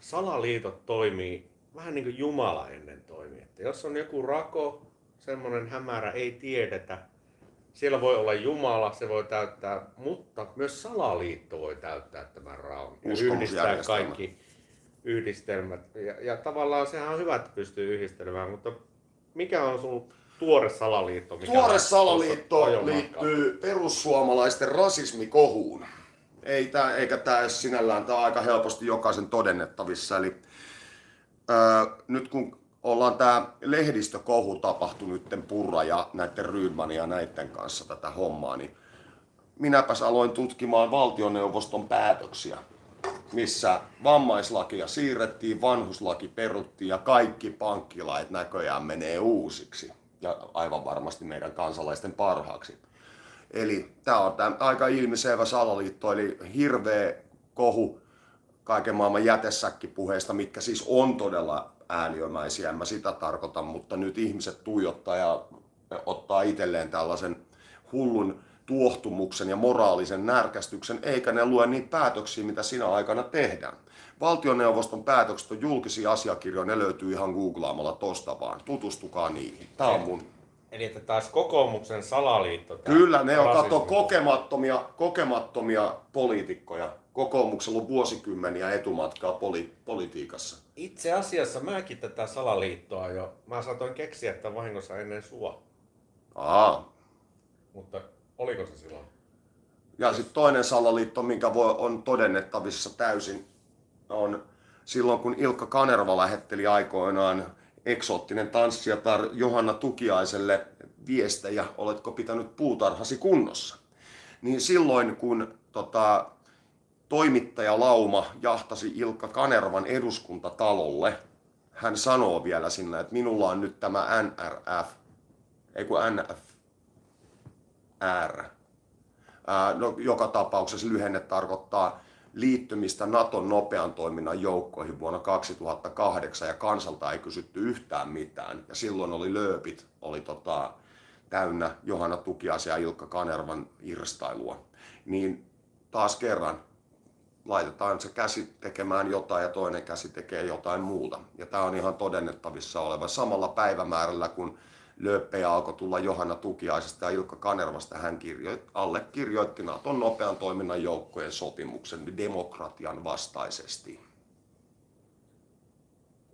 salaliitot toimii vähän niin kuin Jumala ennen toimi. Että jos on joku rako, semmoinen hämärä, ei tiedetä, siellä voi olla Jumala, se voi täyttää, mutta myös salaliitto voi täyttää tämän raon. Yhdistää kaikki yhdistelmät. Ja, ja tavallaan sehän on hyvä, että pystyy yhdistelemään, mutta mikä on sun tuore salaliitto? Mikä Tuore salaliitto liittyy perussuomalaisten rasismikohuun. Ei tää, eikä tämä edes sinällään, tämä on aika helposti jokaisen todennettavissa. Eli öö, nyt kun ollaan tämä lehdistökohu tapahtunut Purra ja näiden Rydmanin ja näiden kanssa tätä hommaa, niin minäpäs aloin tutkimaan valtioneuvoston päätöksiä. missä vammaislakia siirrettiin, vanhuslaki peruttiin ja kaikki pankkilait näköjään menee uusiksi. Ja aivan varmasti meidän kansalaisten parhaaksi. Eli tämä on tämä aika ilmiselvä salaliitto, eli hirveä kohu kaiken maailman jätesäkkipuheista, mitkä siis on todella ääliömäisiä, en mä sitä tarkoita, mutta nyt ihmiset tuijottaa ja ottaa itselleen tällaisen hullun tuohtumuksen ja moraalisen närkästyksen, eikä ne lue niitä päätöksiä, mitä sinä aikana tehdään. Valtioneuvoston päätökset on julkisia asiakirjoja, ne löytyy ihan googlaamalla tosta vaan. Tutustukaa niihin. Tämä on mun Eli että taas kokoomuksen salaliitto. Kyllä, ne on kato kokemattomia, kokemattomia poliitikkoja. Kokoomuksella on vuosikymmeniä etumatkaa poli, politiikassa. Itse asiassa mäkin tätä salaliittoa jo, mä saatoin keksiä että vahingossa ennen sua. Aa. Mutta oliko se silloin? Ja sitten toinen salaliitto, minkä voi, on todennettavissa täysin, on silloin kun Ilkka Kanerva lähetteli aikoinaan eksoottinen tanssijatar Johanna Tukiaiselle viestejä, oletko pitänyt puutarhasi kunnossa. Niin silloin kun tota, toimittaja Lauma jahtasi Ilkka Kanervan eduskuntatalolle, hän sanoo vielä sinne, että minulla on nyt tämä NRF, ei kun NFR, Ää, no, joka tapauksessa lyhenne tarkoittaa liittymistä Naton nopean toiminnan joukkoihin vuonna 2008 ja kansalta ei kysytty yhtään mitään. Ja silloin oli lööpit, oli tota, täynnä Johanna Tukiaisen ja Ilkka Kanervan irstailua. Niin taas kerran laitetaan se käsi tekemään jotain ja toinen käsi tekee jotain muuta. Ja tämä on ihan todennettavissa oleva samalla päivämäärällä, kun lööppejä alkoi tulla Johanna Tukiaisesta ja Ilkka Kanervasta. Hän kirjoitti, allekirjoitti Naton nopean toiminnan joukkojen sopimuksen demokratian vastaisesti.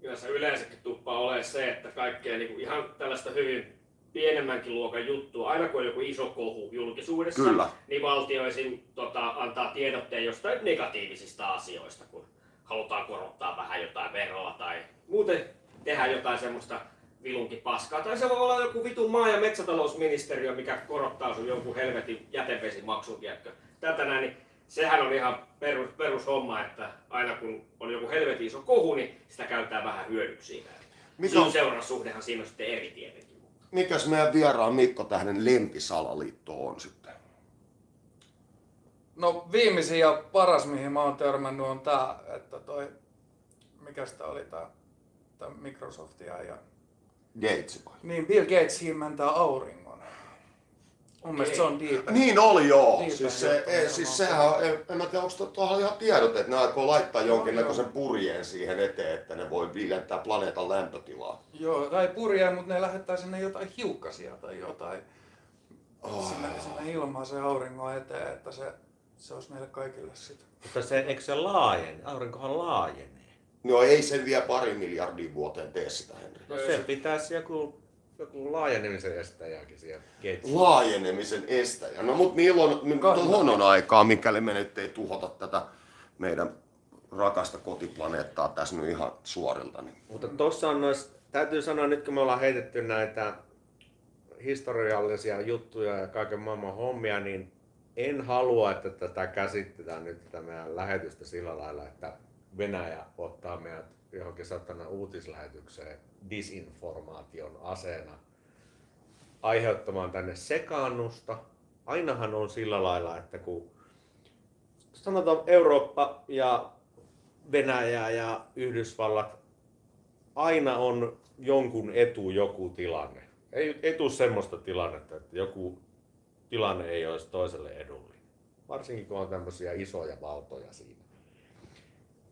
Kyllä se yleensäkin tuppaa olemaan se, että kaikkea niin kuin ihan tällaista hyvin pienemmänkin luokan juttua, aina kun on joku iso kohu julkisuudessa, Kyllä. niin valtio esim. Tota, antaa tiedotteen jostain negatiivisista asioista, kun halutaan korottaa vähän jotain veroa tai muuten tehdä jotain semmoista vilunkin paskaa. Tai se voi olla joku vitun maa- ja metsätalousministeriö, mikä korottaa sun jonkun helvetin jätevesimaksun, tiedätkö? Tätä näin, niin sehän on ihan perus, perushomma, että aina kun on joku helvetin iso kohu, niin sitä käytetään vähän hyödyksi siinä. Mikä on- Syyn seuraussuhdehan siinä on sitten eri tietenkin. Mikäs meidän vieraan Mikko Tähden lempisalaliitto on sitten? No viimeisin ja paras, mihin mä oon törmännyt, on tää, että toi, mikä sitä oli tää, tää Microsoftia ja... Gates vai? Niin, Bill Gates himmentää auringon. Mun mielestä se on deep. Niin oli joo. Siis, se, ei, siis sehän, on- en, en mä tiedä, onko tuohon ihan tiedot, että ne aikoo laittaa jonkinnäköisen joo. purjeen siihen eteen, että ne voi viilentää planeetan lämpötilaa. Joo, tai purjaa, mutta ne lähettää sinne jotain hiukkasia tai jotain Oh. sinne, sinne ilmaan se auringon eteen, että se, se olisi meille kaikille sitä. Mutta se, eikö se laajene? Aurinkohan laajenee. No ei sen vielä pari miljardia vuoteen tee sitä, Henri. No se pitäisi joku, joku laajenemisen estäjäkin siellä. Laajenemisen estäjä. No mut niillä on, tuohon on aikaa, mikäli me nyt ei tuhota tätä meidän rakasta kotiplaneettaa tässä nyt ihan suorilta. Niin. Mutta tuossa on nois, täytyy sanoa nyt kun me ollaan heitetty näitä historiallisia juttuja ja kaiken maailman hommia, niin en halua, että tätä käsitetään nyt tätä meidän lähetystä sillä lailla, että Venäjä ottaa meidät johonkin satana uutislähetykseen disinformaation aseena aiheuttamaan tänne sekaannusta. Ainahan on sillä lailla, että kun sanotaan Eurooppa ja Venäjä ja Yhdysvallat aina on jonkun etu joku tilanne. Ei, tule semmoista tilannetta, että joku tilanne ei olisi toiselle edullinen. Varsinkin kun on tämmöisiä isoja valtoja siinä.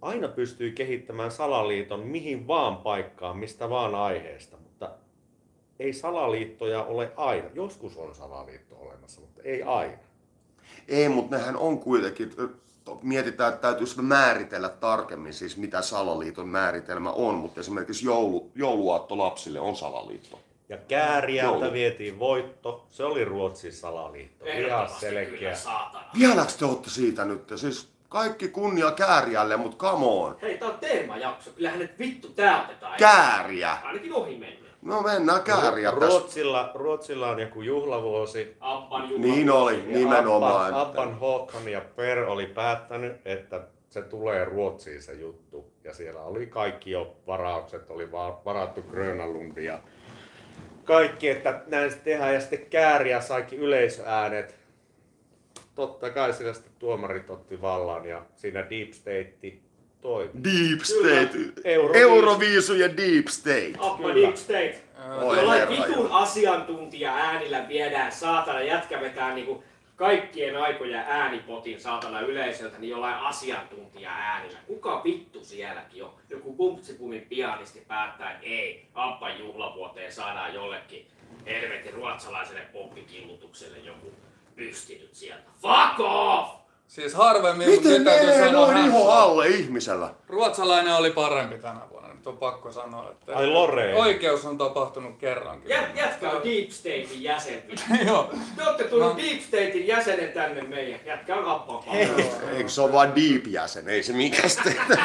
Aina pystyy kehittämään salaliiton mihin vaan paikkaan, mistä vaan aiheesta, mutta ei salaliittoja ole aina. Joskus on salaliitto olemassa, mutta ei aina. Ei, mutta nehän on kuitenkin, mietitään, että täytyisi määritellä tarkemmin siis mitä salaliiton määritelmä on, mutta esimerkiksi joulu, jouluaatto lapsille on salaliitto. Ja Kääriältä Joulu. vietiin voitto. Se oli Ruotsin salaliitto. Ihan selkeä. Vieläkö te olette siitä nyt? Siis kaikki kunnia kääriälle, mutta come on. Hei, tää on teemajakso. Kyllähän nyt vittu tää otetaan. Kääriä! Ainakin ohi mennä. No mennään kääriä tässä. Ruotsilla, Ruotsilla on joku juhlavuosi. Appan juhla. Niin oli, Ja nimenomaan. Abban, Abban Håkan ja Per oli päättänyt, että se tulee Ruotsiin se juttu. Ja siellä oli kaikki jo varaukset, oli va- varattu Grönalund ja kaikki, että näin se tehdään. Ja sitten Kääriä saikin yleisöäänet. Totta kai sillä sitten tuomarit otti vallan ja siinä Deep State toimi. Deep. State. Euroviisu. Euroviisu ja Deep State. Appa. Deep State. Oi Jollain herra vitun asiantuntija äänillä viedään saatana jätkä vetää niinku kaikkien aikojen äänipotin saatana yleisöltä, niin jollain asiantuntija äänillä. Kuka vittu sielläkin on? Joku pumpsipumin pianisti päättää, että ei, Appan juhlavuoteen saadaan jollekin helvetin ruotsalaiselle poppikillutukselle joku pystinyt sieltä. Fuck off! Siis harvemmin, Miten nyt täytyy sanoa noin iho alle ihmisellä? Ruotsalainen oli parempi tänä vuonna, nyt on pakko sanoa, että Ai Loreen. oikeus on tapahtunut kerrankin. Jät, jätkä on Deep Statein jäsen. Joo. Te olette tullut No. Deep Statein jäsenen tänne meidän. Jätkä on Appan Eikö se ole vaan Deep-jäsen? Ei se mikään.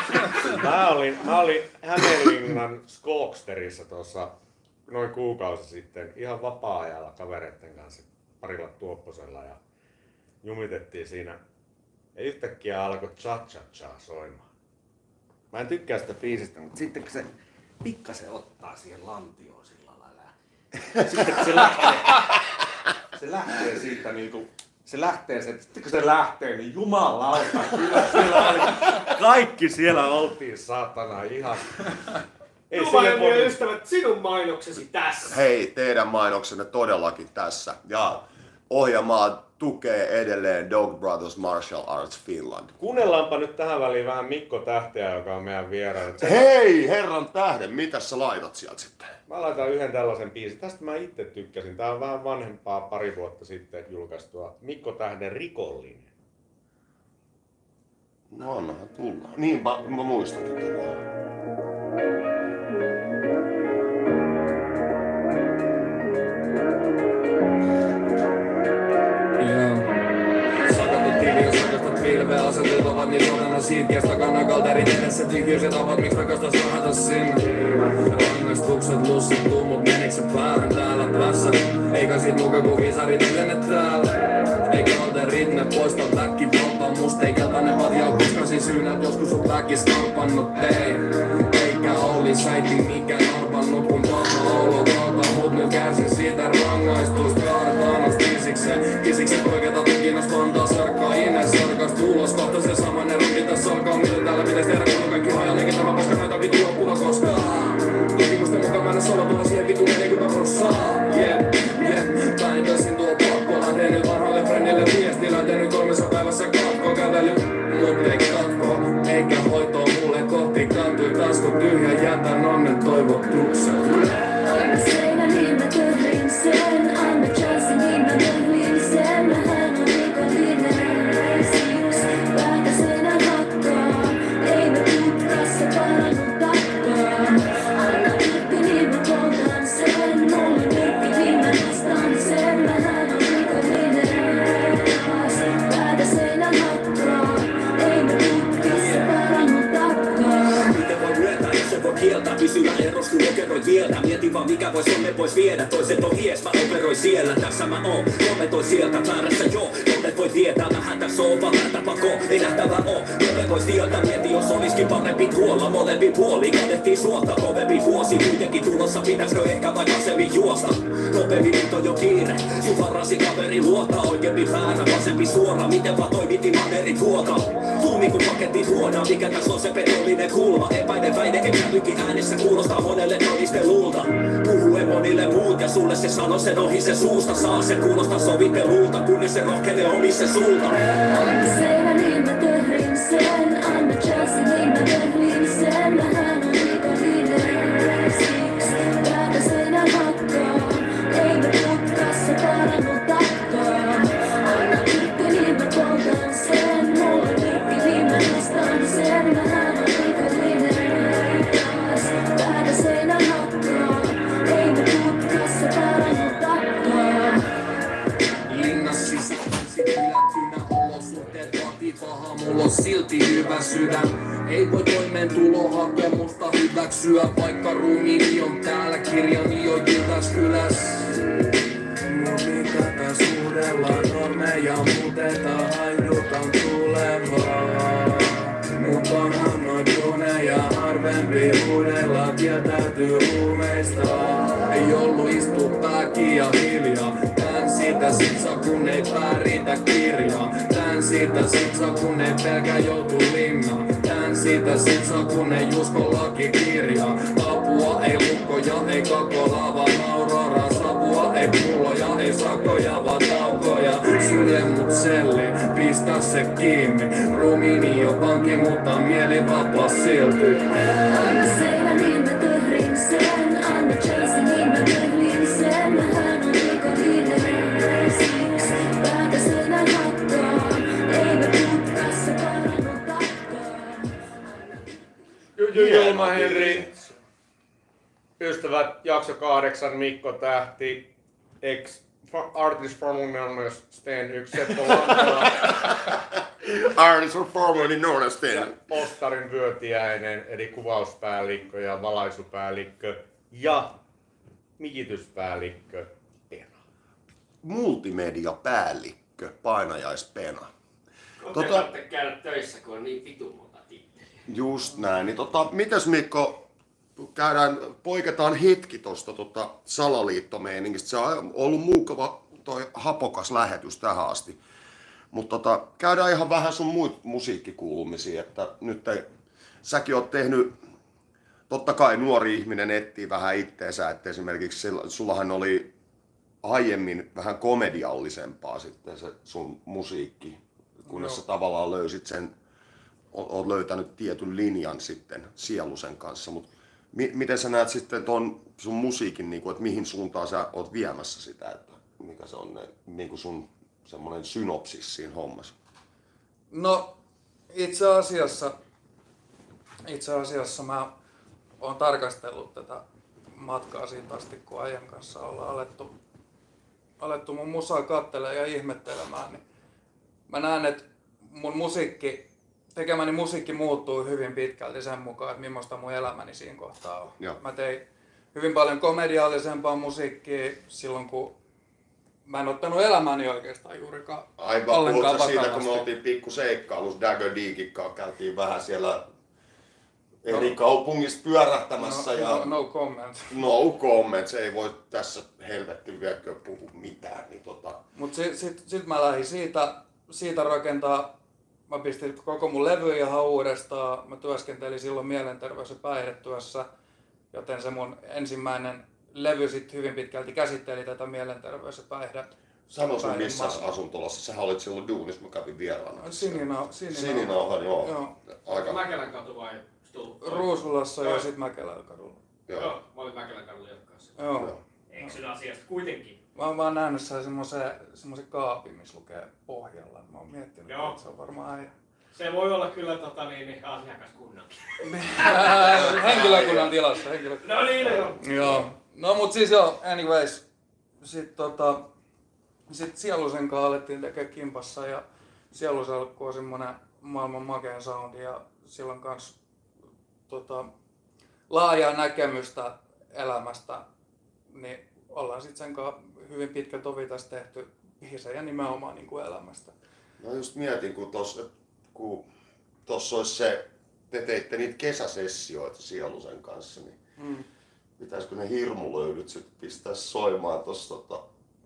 Mä olin, mä olin Hämeenlinnan Skoksterissa tuossa noin kuukausi sitten ihan vapaa-ajalla kavereiden kanssa parilla tuopposella ja jumitettiin siinä. Ja yhtäkkiä alkoi cha cha cha soimaan. Mä en tykkää sitä biisistä, mutta sitten kun se pikkasen ottaa siihen lantioon sillä lailla. Sitten kun se lähtee, se lähtee siitä niinku, se lähtee, se, sitten kun se lähtee, niin jumalauta, kyllä siellä oli, kaikki siellä oltiin saatana ihan. Ei Jumala siihen ja voi, ystävät, sinun mainoksesi tässä. Hei, teidän mainoksenne todellakin tässä. Ja ohjelmaa tukee edelleen Dog Brothers Martial Arts Finland. kuunnellaanpa nyt tähän väliin vähän Mikko Tähteä, joka on meidän vieraan. Se- Hei, herran tähden, mitä sä laitat sieltä sitten? Mä laitan yhden tällaisen biisin. Tästä mä itse tykkäsin. Tää on vähän vanhempaa pari vuotta sitten julkaistua. Mikko Tähden rikollinen. No annahan tulla. Niin, mä, mä muistan tätä. Todella siitkeästä takana kalterin edessä tykyiset ovat, miksi rakastas rahata sinne. Rangaistukset lussittuu, mut menikö se päähän täällä päässä? Eikä sit muka kun visarit ylenne täällä. Eikä kalterit ne poista väkivaltaa musta, ei keltainen patja koska siis syynä, et joskus on väkis kampannut ei. Eikä olis äiti mikään arvannut, kun paha olo valta, mut nyt kärsin siitä rangaistusta. Kaadetaan asti kisikseen, kisikseen poiketa tukinas sarkkaa samanen rundi tässä alkaa mitä vaan mikä vois onne pois viedä. Toiset on hies, mä operoin siellä. Tässä mä oon, kommentoi sieltä väärässä joo Joten voi tietää, vähän tässä on vaan pako Ei nähtävä oo, Mieti jos olisikin kuolla Molempi puoli kadettiin suota Kovempi vuosi. Kuitenkin tulossa Pitäisikö ehkä aikaisemmin juosta? Nopeampi nyt on jo kiire. Sun varasi kaveri luota. Oikeampi väärä, vasempi suora. Miten vaan toimitin maneri tuota Tuumi kun paketti tuodaan Mikä tässä on se petollinen kulma. Epäinen väite eikä lyki äänessä Kuulostaa monelle todistelulta Puhue monille muut ja sulle se sano sen ohi se suusta. Saa se kuulostaa sovittelulta Kunnes se rohkenee omi se sydän. Ei voi toimeentulohakemusta hyväksyä, vaikka ruumiini on täällä kirjani jo jyväs ylös. No mikä tää suhdellaan normeja muutetaan, haidutaan tulevaa. harvempi huudella kieltäytyy huumeista. Ei ollut istu takia hiljaa. Tän siitä sit saa kun ei pää riitä kirjaa. Tän siitä sit saa kun ei pelkä joutu linnaan. Tän siitä sit saa kun ei usko laki kirjaa. Apua ei lukkoja, ei kakola, vaan aurora. Savua ei pulloja, ei sakoja, vaan taukoja. Sulje mut selli, pistä se kiinni. Ruumiini jo panki, mutta mieli vapaa silti. Anna Julma Henri, ystävät, jakso kahdeksan, Mikko Tähti, ex artist formerly known as Sten 1, Seppo Lampala Artist for formerly known as ja Sten. Ostarin Vyötiäinen, eli kuvauspäällikkö ja valaisupäällikkö ja mikityspäällikkö Pena. Multimediapäällikkö, painajaispena. Tota... Tota- käydä töissä, kun on niin titteliä. Just näin. Niin tota, mitäs Mikko, käydään, poiketaan hetki tuosta tota salaliittomeiningistä. Se on ollut mukava toi hapokas lähetys tähän asti. Mutta tota, käydään ihan vähän sun muut musiikkikuulumisia, että nyt ei, säkin oot tehnyt, totta kai nuori ihminen etsii vähän itteensä, että esimerkiksi sullahan oli aiemmin vähän komediallisempaa sitten se sun musiikki, kunnes sä tavallaan löysit sen o- oot löytänyt tietyn linjan sitten sielusen kanssa, mutta mi- miten sä näet sitten ton sun musiikin, niin kuin, että mihin suuntaan sä oot viemässä sitä, että mikä se on ne, niin kuin sun semmoinen synopsis siinä hommassa? No itse asiassa, itse asiassa mä oon tarkastellut tätä matkaa siitä asti, kun ajan kanssa ollaan alettu, alettu mun musaa kattelemaan ja ihmettelemään, niin mä näen, että mun musiikki, tekemäni musiikki muuttuu hyvin pitkälti sen mukaan, että millaista mun elämäni siinä kohtaa on. Joo. Mä tein hyvin paljon komediallisempaa musiikkia silloin, kun mä en ottanut elämäni oikeastaan juurikaan Aivan ollenkaan puhutaan siitä, kun me vakavasti. oltiin pikku seikkailussa Dagger Deakin kanssa, käytiin vähän siellä eri kaupungissa pyörähtämässä no, ja no, no comment. no comments, ei voi tässä helvetti vieläkö puhu mitään, niin tota, Mutta sitten sit, sit mä lähdin siitä, siitä rakentaa, mä pistin koko mun levy ihan uudestaan. Mä työskentelin silloin mielenterveys- ja päihdetyössä, joten se mun ensimmäinen levy sitten hyvin pitkälti käsitteli tätä mielenterveys- ja päihde. sano sun missä asuntolassa, sä olit silloin duunissa, mä kävin vieraana. Sinina, sinina, Sininauha, joo. Joo. Aika, Mäkelän katu vai? Ruusulassa ja sitten Mäkelän kadulla. joo. Joo, mä olin Mäkelän kadulla jatkaassa. Joo. Eksyn asiasta kuitenkin. Mä oon vaan nähnyt siellä semmoisen, semmoisen kaapin, missä lukee pohjalla. Mä oon miettinyt, Joo. että se on varmaan äijä. Se voi olla kyllä tota, niin, niin, asiakaskunnankin. henkilökunnan tilassa. Henkilökunnan. No niin, no joo. Joo. No mut siis joo, anyways. Sitten tota, sit Sielusen kanssa alettiin tekemään kimpassa ja Sieluselkku on semmonen maailman makeen soundi ja sillä on kans tota, laajaa näkemystä elämästä. Niin ollaan sitten sen kanssa hyvin pitkälti tovi tässä tehty biisejä nimenomaan niin kuin elämästä. No just mietin, kun tossa, kun tossa olisi se, te teitte niitä kesäsessioita Sielusen kanssa, niin Mm. pitäisikö ne hirmulöydyt sitten pistää soimaan tossa tota,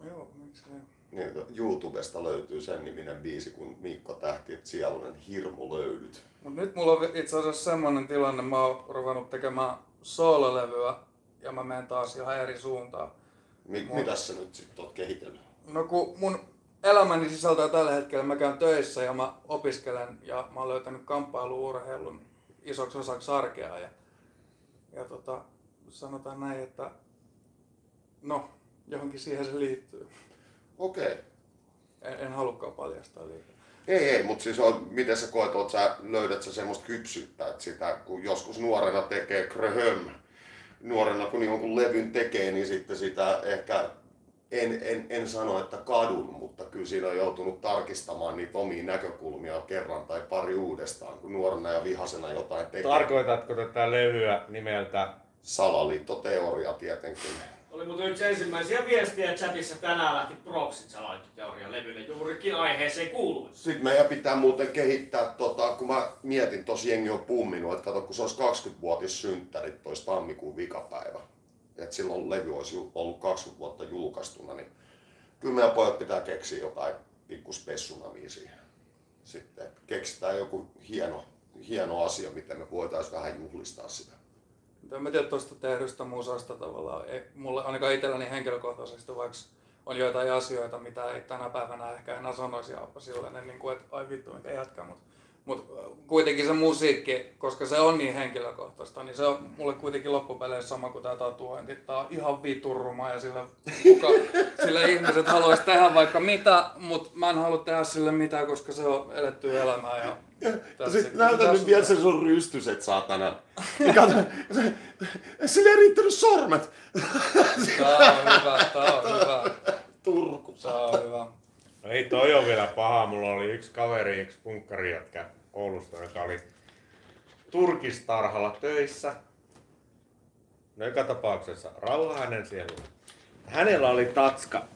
Joo, miksi ei? niin, YouTubesta löytyy sen niminen biisi kuin Mikko Tähti, että Sielunen hirmulöydyt. Mut nyt mulla on itse asiassa semmonen tilanne, mä oon ruvennut tekemään soololevyä ja mä menen taas ihan eri suuntaan. Mi- Mun- Mitäs sä nyt sitten oot kehitellyt? No kun mun elämäni sisältää tällä hetkellä, mä käyn töissä ja mä opiskelen ja mä oon löytänyt kamppailuurheilun isoksi osaksi arkea ja, ja tota, sanotaan näin, että no, johonkin siihen se liittyy. Okei. Okay. En, en halukkaan paljastaa liikaa. Ei, ei, mutta siis on, miten sä koet, oot sä, löydät sä semmoista kypsyyttä, että sitä, kun joskus nuorena tekee kröhöm, nuorena kun jonkun levyn tekee, niin sitten sitä ehkä, en, en, en sano, että kadun, mutta kyllä siinä on joutunut tarkistamaan niitä omia näkökulmia kerran tai pari uudestaan, kun nuorena ja vihasena jotain tekee. Tarkoitatko tätä levyä nimeltä Salaliittoteoria tietenkin. Oli muuten yksi ensimmäisiä viestiä chatissa tänään lähti Propsit salaittiteorian levylle juurikin aiheeseen kuuluen. Sitten meidän pitää muuten kehittää, tota, kun mä mietin, tosi jengi on pumminut, että kato, kun se olisi 20-vuotis synttärit, tois tammikuun vikapäivä. Että silloin levy olisi ollut 20 vuotta julkaistuna, niin kyllä meidän pojat pitää keksiä jotain pikku spessunamia siihen. Sitten keksitään joku hieno, hieno asia, miten me voitaisiin vähän juhlistaa sitä. En mä tiedä tuosta tehdystä musasta tavallaan. Ei, mulle ainakaan itselläni henkilökohtaisesti, vaikka on joitain asioita, mitä ei tänä päivänä ehkä enää sanoisi ja silleen, niin kuin, että ai vittu, mikä jätkä, mutta mut kuitenkin se musiikki, koska se on niin henkilökohtaista, niin se on mulle kuitenkin loppupeleissä sama kuin tämä tatuointi. Tää on ihan vituruma ja sille, kuka, sille ihmiset haluaisi tehdä vaikka mitä, mutta mä en halua tehdä sille mitään, koska se on eletty elämää. Ja, Ja sit näytä nyt vielä sen sun rystyset, saatana. Sille ei riittänyt sormet. Tää on hyvä, tää on hyvä, Turku. tää on hyvä. No ei toi on vielä paha. Mulla oli yksi kaveri, yksi punkkari, jotka Oulusta, joka oli turkistarhalla töissä. No joka tapauksessa rauha hänen siellä. Hänellä oli tatska.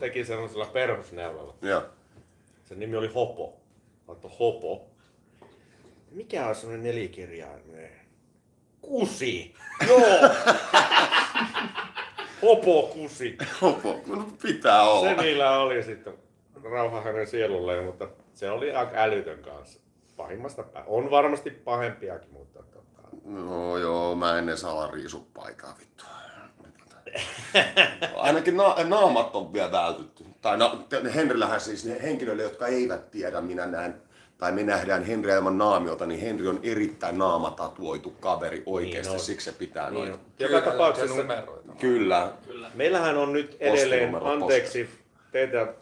Teki semmoisella perhosneulalla. Joo. Sen nimi oli Hopo. Laittoi Hopo. Mikä on semmoinen nelikirjainen? Kusi! Joo! Hopo Kusi. Hopo, no pitää olla. Se niillä oli sitten rauha hänen sielulleen, mutta se oli aika älytön kanssa. Pahimmasta pää. On varmasti pahempiakin, mutta tota, No joo, mä en edes ala riisu paikaa vittu. Ainakin na- naamat on vielä vältytty. Tai na- te- Henrillähän siis ne henkilöille, jotka eivät tiedä, minä näen, tai me nähdään Henri ilman naamiota, niin Henri on erittäin naamatatuoitu kaveri oikeasti, Niin on. siksi se pitää niin, noin. joka tapauksessa numeroita. Kyllä. Kyllä. meillähän on nyt edelleen, Postinumero anteeksi teitä,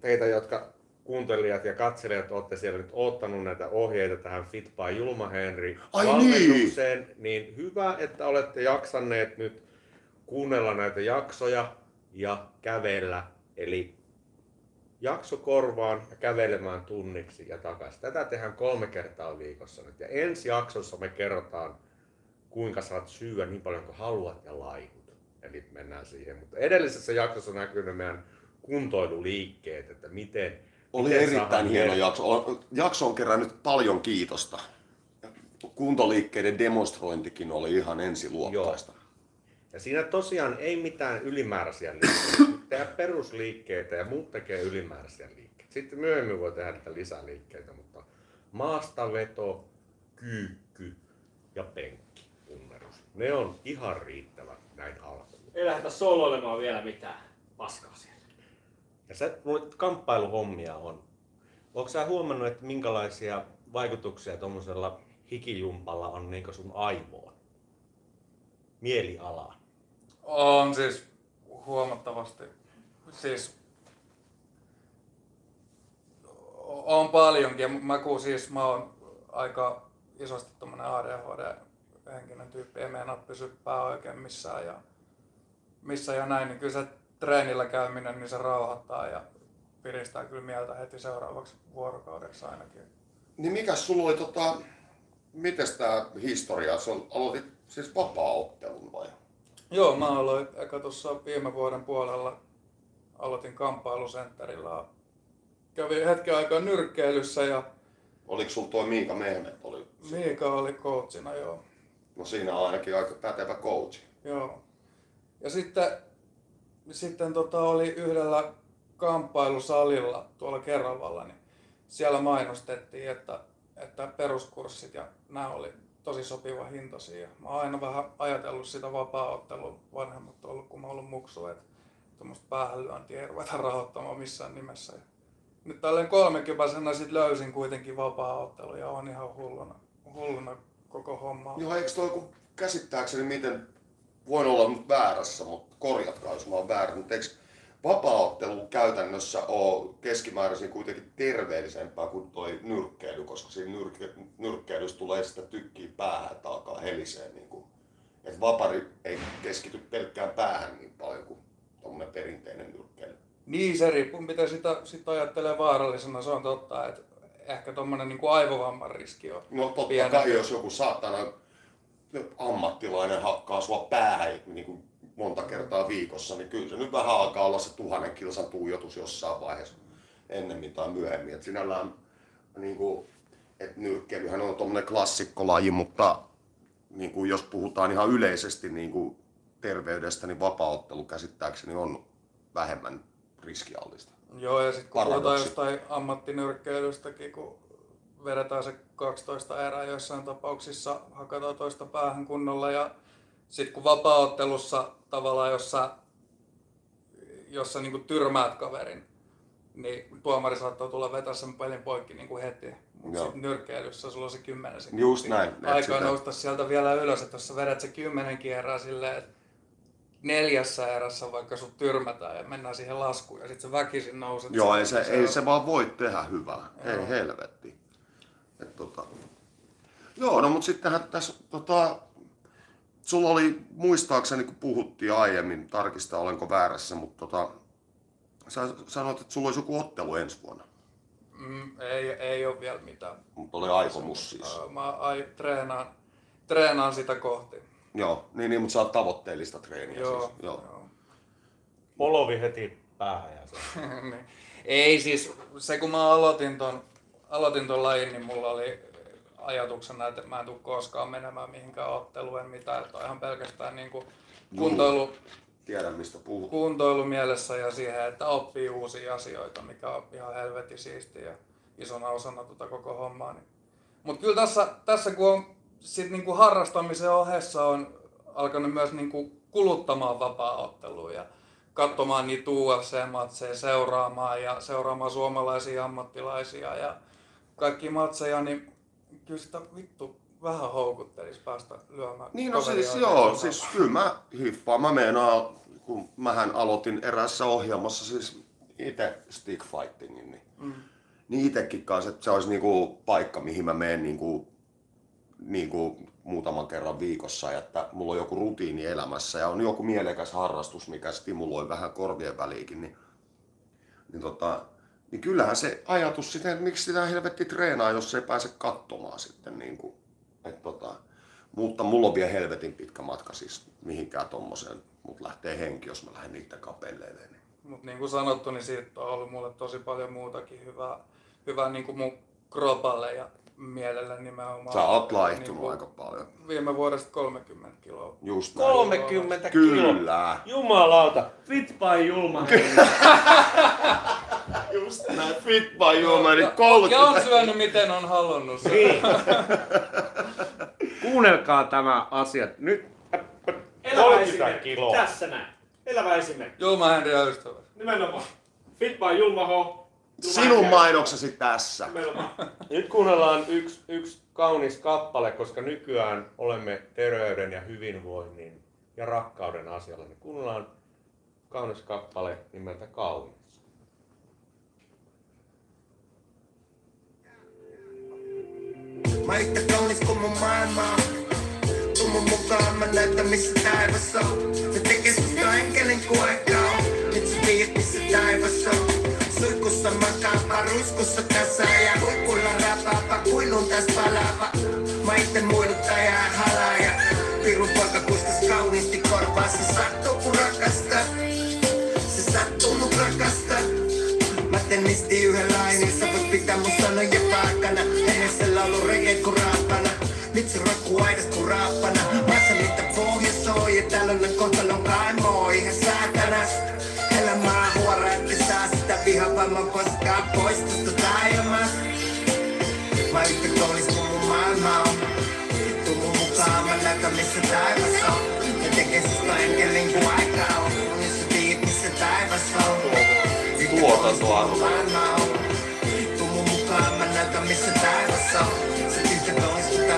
teitä, jotka kuuntelijat ja katselijat olette siellä nyt ottanut näitä ohjeita tähän Fit by Julma Henry Ai valmennukseen, niin hyvä, että olette jaksanneet nyt kuunnella näitä jaksoja ja kävellä. Eli jakso korvaan ja kävelemään tunniksi ja takaisin. Tätä tehdään kolme kertaa viikossa nyt. Ja ensi jaksossa me kerrotaan, kuinka saat syyä niin paljon kuin haluat ja laihut. Eli mennään siihen. Mutta edellisessä jaksossa näkyy ne meidän kuntoiluliikkeet, että miten... Oli miten erittäin hieno jakso. Jakso on kerännyt paljon kiitosta. Kuntoliikkeiden demonstrointikin oli ihan ensiluokkaista. Ja siinä tosiaan ei mitään ylimääräisiä liikkeitä. Tehdä perusliikkeitä ja muut tekee ylimääräisiä liikkeitä. Sitten myöhemmin voi tehdä niitä lisäliikkeitä, mutta maastaveto, kyykky ja penkki, punnerus. Ne on ihan riittävät näin alkuun. Ei lähdetä soloilemaan vielä mitään paskaa siellä. Ja sä, noita kamppailuhommia on. Onko sä huomannut, että minkälaisia vaikutuksia tuommoisella hikijumpalla on niin sun aivoon? Mielialaan. On siis huomattavasti. Siis on paljonkin. Mä kun siis mä oon aika isosti tommonen ADHD-henkinen tyyppi, ei meinaa pysyä pää oikein missään ja, missä ja näin, niin kyllä se treenillä käyminen, niin se rauhoittaa ja piristää kyllä mieltä heti seuraavaksi vuorokaudeksi ainakin. Niin mikä sulla oli tota, mites tää historia? Aloitit siis vapaa-ottelun vai? Joo, mä aloin eka tuossa viime vuoden puolella aloitin kamppailusentterillä. Kävin hetken aikaa nyrkkeilyssä ja Oliko sulla toi Miika Mehmet? Oli, Miika oli coachina, joo. no siinä on ainakin aika pätevä coach. joo. Ja sitten, sitten tota oli yhdellä kamppailusalilla tuolla Keravalla, niin siellä mainostettiin, että, että peruskurssit ja nämä oli tosi sopiva hintaisia. Mä oon aina vähän ajatellut sitä vapaa-ottelua vanhemmat ollut, kun mä oon ollut muksu, että tuommoista päähänlyöntiä ei ruveta rahoittamaan missään nimessä. Nyt tälleen kolmekypäisenä sit löysin kuitenkin vapaa-ottelu ja on ihan hulluna, hulluna koko homma. Joo, eikö toi kun käsittääkseni miten, voin olla nyt väärässä, mutta korjatkaa jos mä oon väärä, mutta eikö vapaa-ottelu käytännössä ole keskimääräisin kuitenkin terveellisempää kuin toi nyrkkeily, koska siinä nyrkke, nyrkkeilyssä tulee sitä tykkiä päähän, että alkaa heliseen. Niin kuin, että vapari ei keskity pelkkään päähän niin paljon kuin tuommoinen perinteinen nyrkkeily. Niin, se riippuu, mitä sitä, sitä ajattelee vaarallisena. Se on totta, että ehkä tuommoinen niin aivovamman riski on. No totta Pienempi. kai, jos joku saatana ammattilainen hakkaa sua päähän niin kuin monta kertaa viikossa, niin kyllä se nyt vähän alkaa olla se tuhannen kilsan tuijotus jossain vaiheessa ennemmin tai myöhemmin. Et sinällään niin kuin, että nyrkkeilyhän on tuommoinen klassikkolaji, mutta niin kuin jos puhutaan ihan yleisesti niin kuin terveydestä, niin vapaaottelu käsittääkseni on vähemmän riskiallista. Joo, ja sitten kun puhutaan jostain ammattinyrkkeilystäkin, kun vedetään se 12 erää joissain tapauksissa, hakataan toista päähän kunnolla ja sitten kun vapaaottelussa tavallaan, jos sä, jos sä niinku tyrmäät kaverin, niin tuomari saattaa tulla vetää sen pelin poikki niinku heti. Mutta sitten nyrkkeilyssä sulla on se 10 sekuntia. Just näin, Aikaa sitä- nousta sieltä vielä ylös, että jos sä vedät se 10 kierraa silleen, että neljässä erässä vaikka sut tyrmätään ja mennään siihen laskuun ja sitten se väkisin nouset. Joo, ei se, niin ei se vaan voi tehdä hyvää. Joo. Ei helvetti. Et, tota... Joo, no mutta sittenhän tässä, tota... sulla oli, muistaakseni kun puhuttiin aiemmin, tarkista olenko väärässä, mutta tota... sä sanoit, että sulla olisi joku ottelu ensi vuonna. Mm, ei, ei ole vielä mitään. Mutta oli aikomus siis. Mä ai, treenaan, treenaan sitä kohti. Joo, niin, niin mutta sä oot tavoitteellista treeniä Joo, siis. Joo. joo. Polovi heti päähän ja se. Niin. Ei siis, se kun mä aloitin ton, aloitin ton lajin, niin mulla oli ajatuksena, että mä en tule koskaan menemään mihinkään otteluun, en mitään, että on ihan pelkästään niin kuin kuntoilu, Tiedän mistä puhut. kuntoilu mielessä ja siihen, että oppii uusia asioita, mikä on ihan helvetin siistiä ja isona osana tota koko hommaa. Niin. Mutta kyllä tässä, tässä kun on sit niinku harrastamisen ohessa on alkanut myös niinku kuluttamaan vapaa-ottelua ja katsomaan niitä UFC-matseja, seuraamaan ja seuraamaan suomalaisia ammattilaisia ja kaikki matseja, niin kyllä sitä vittu vähän houkuttelisi päästä lyömään Niin no siis joo, siis kyllä mä hiffaan. Mä meinaan, kun mähän aloitin eräässä ohjelmassa siis itse stick fightingin, niin, Mm. niin itekin kanssa, että se olisi niinku paikka, mihin mä menen niinku, niinku muutaman kerran viikossa, ja että mulla on joku rutiini elämässä ja on joku mielekäs harrastus, mikä stimuloi vähän korvien väliikin, niin, niin, tota, niin kyllähän se ajatus sitten, että miksi sitä helvetti treenaa, jos ei pääse katsomaan sitten niin kuin, että tota, mutta mulla on vielä helvetin pitkä matka siis mihinkään tommoseen, mut lähtee henki, jos mä lähden niitä kapelleilemaan. Niin. Mutta niin kuin sanottu, niin siitä on ollut mulle tosi paljon muutakin hyvää, hyvää niin kuin mun kropalle ja mielelle nimenomaan. Sä oot laihtunut Niin aika paljon. Viime vuodesta 30 kiloa. Just näin. 30 kiloa. Kyllä. Jumalauta, fit by Julma. Just näin. Fit by Juomari, Ja on 30. syönyt miten on halunnut. Niin. Kuunnelkaa tämä asia. Nyt Elävä 30 esimerkki. kiloa. Tässä näin. Elävä esimerkki. Julma Henri ja ystävä. Nimenomaan. Fit by Julma H. Sinun mainoksesi tässä. Nyt kuunnellaan yksi, yksi kaunis kappale, koska nykyään olemme terveyden ja hyvinvoinnin ja rakkauden asialla. Niin kuunnellaan kaunis kappale nimeltä Kaunis. Mä yhtä kaunis kuin mun maailma. Tuu mun mukaan, mä näytän missä taivas on. Se tekee susta enkelin kuin aika on. Nyt sä tiedät missä taivas on. Suihkussa makaapa, ruskussa kasa ja huipulla rapaapa, kuilun täs palaava. Mä itse muiduttaja ja halaaja. Pirun poika kuiskas kauniisti korvaa, se sattuu kun rakastaa. Se sattuu mut rakastaa. Mä tennistin yhden lainin, sä voit pitää mun sanoja paakana Ennen laulu reggae kun raapana Nyt se rokkuu aidas kun raappana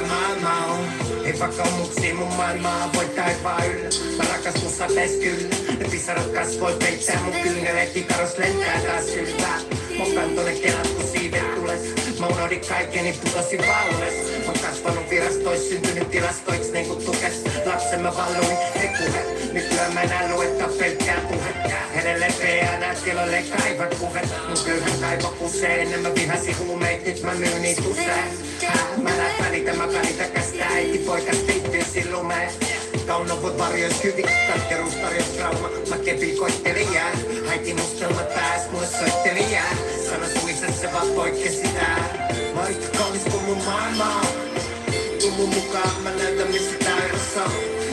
maailma on Ei vakaumuksia mun maailmaa voi taivaa yllä Mä rakastun satees kyllä. Ne pisarat kasvoi peittää mun kyyneleet Kikaros lentää taas yltää Mokan tonne kelat kun siivet tules. Mä unohdin kaiken, niin putosin valles. Mä oon kasvanut virastois, syntynyt tilastoiksi niin kuin tukes. Lapsen mä valluin, ei puhe Nykyään mä enää luetta pelkkää puhetta Edelleen peänä, tiloille kaiva kuvet. Mun köyhän kaivo kusee, ennen mä vihasin huumeit Nyt mä myyn niitä usein. Mä näet välitä, mä välitä kästä äiti poikas teittyy silloin varjois hyvin, katkeruus tarjosi trauma. Mä kepin koittelin jää, äiti mustelmat pääs, mulle soitteli jää. Sano suissa se vaan poikkesi tää. Mä oon yhtä kaunis kuin mun maailma. Tuu mun mukaan, mä näytän missä taivas on.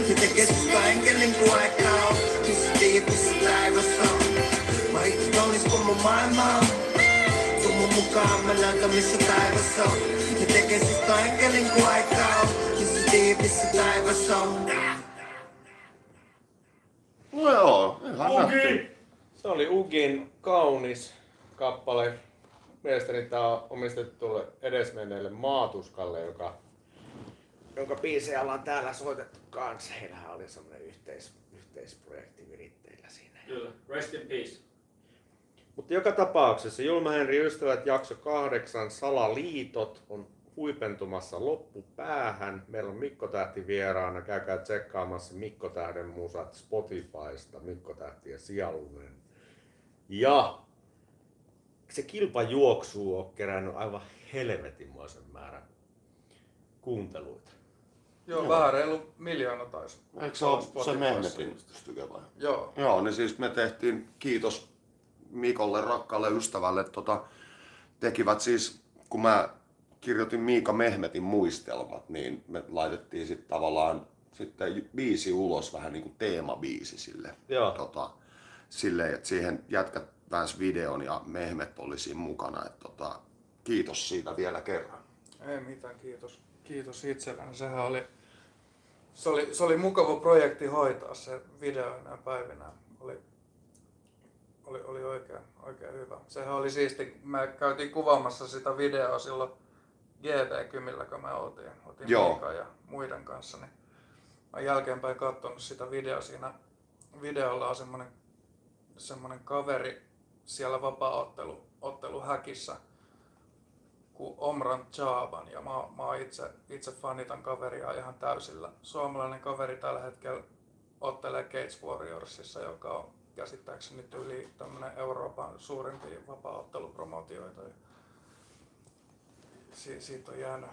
Ja tekee susta enkelin kuin aika on. Missä tiedät missä taivas on. Mä oon yhtä kaunis kuin mun maailma. Tuu mun mukaan, mä näytän missä taivas on. Ja tekee susta enkelin kuin aika on. Missä tiedät missä taivas on. No joo, ihan nätti. Se oli Ugin kaunis kappale. Mielestäni tämä on omistettu edesmenneelle Maatuskalle, joka, jonka biisejä ollaan täällä soitettu kanssa. Heillähän oli semmoinen yhteis, yhteisprojekti viritteillä siinä. Kyllä. Rest in peace. Mutta joka tapauksessa Julma Henri Ystävät jakso kahdeksan Salaliitot on huipentumassa loppupäähän. Meillä on Mikko Tähti vieraana. Käykää tsekkaamassa Mikko Tähden musat Spotifysta. Mikko Tähti ja Sialunen. Ja se kilpajuoksu on kerännyt aivan helvetinmoisen määrän kuunteluita. Joo, vähän reilu miljoona taisi. Eikö se ole se. Mehmetin vai? Joo. Joo, niin siis me tehtiin, kiitos Mikolle, rakkaalle ystävälle, tota, tekivät siis, kun mä kirjoitin Miika Mehmetin muistelmat, niin me laitettiin sitten tavallaan sitten biisi ulos, vähän niin kuin teemabiisi sille. Joo. Tota, sille, että siihen jätkät pääs videon ja Mehmet oli siinä mukana. Et, tota, kiitos siitä vielä kerran. Ei mitään, kiitos. Kiitos itselleni. Sehän oli, se oli, se oli mukava projekti hoitaa se video enää päivinä. Oli, oli, oli oikein, oikein hyvä. Sehän oli siisti. Me käytiin kuvaamassa sitä videoa silloin GV-kymillä, kun me oltiin. oltiin Joo. Ja muiden kanssa. Niin mä jälkeenpäin katsonut sitä videoa. Siinä videolla on semmonen, semmonen kaveri siellä vapaa-ottelu ottelu häkissä kuin Omran Chaban ja mä, mä itse, itse fanitan kaveria ihan täysillä. Suomalainen kaveri tällä hetkellä ottelee Cage Warriorsissa, joka on käsittääkseni yli tämmönen Euroopan suurimpia vapaa-ottelupromotioita. Si, siitä on jäänyt,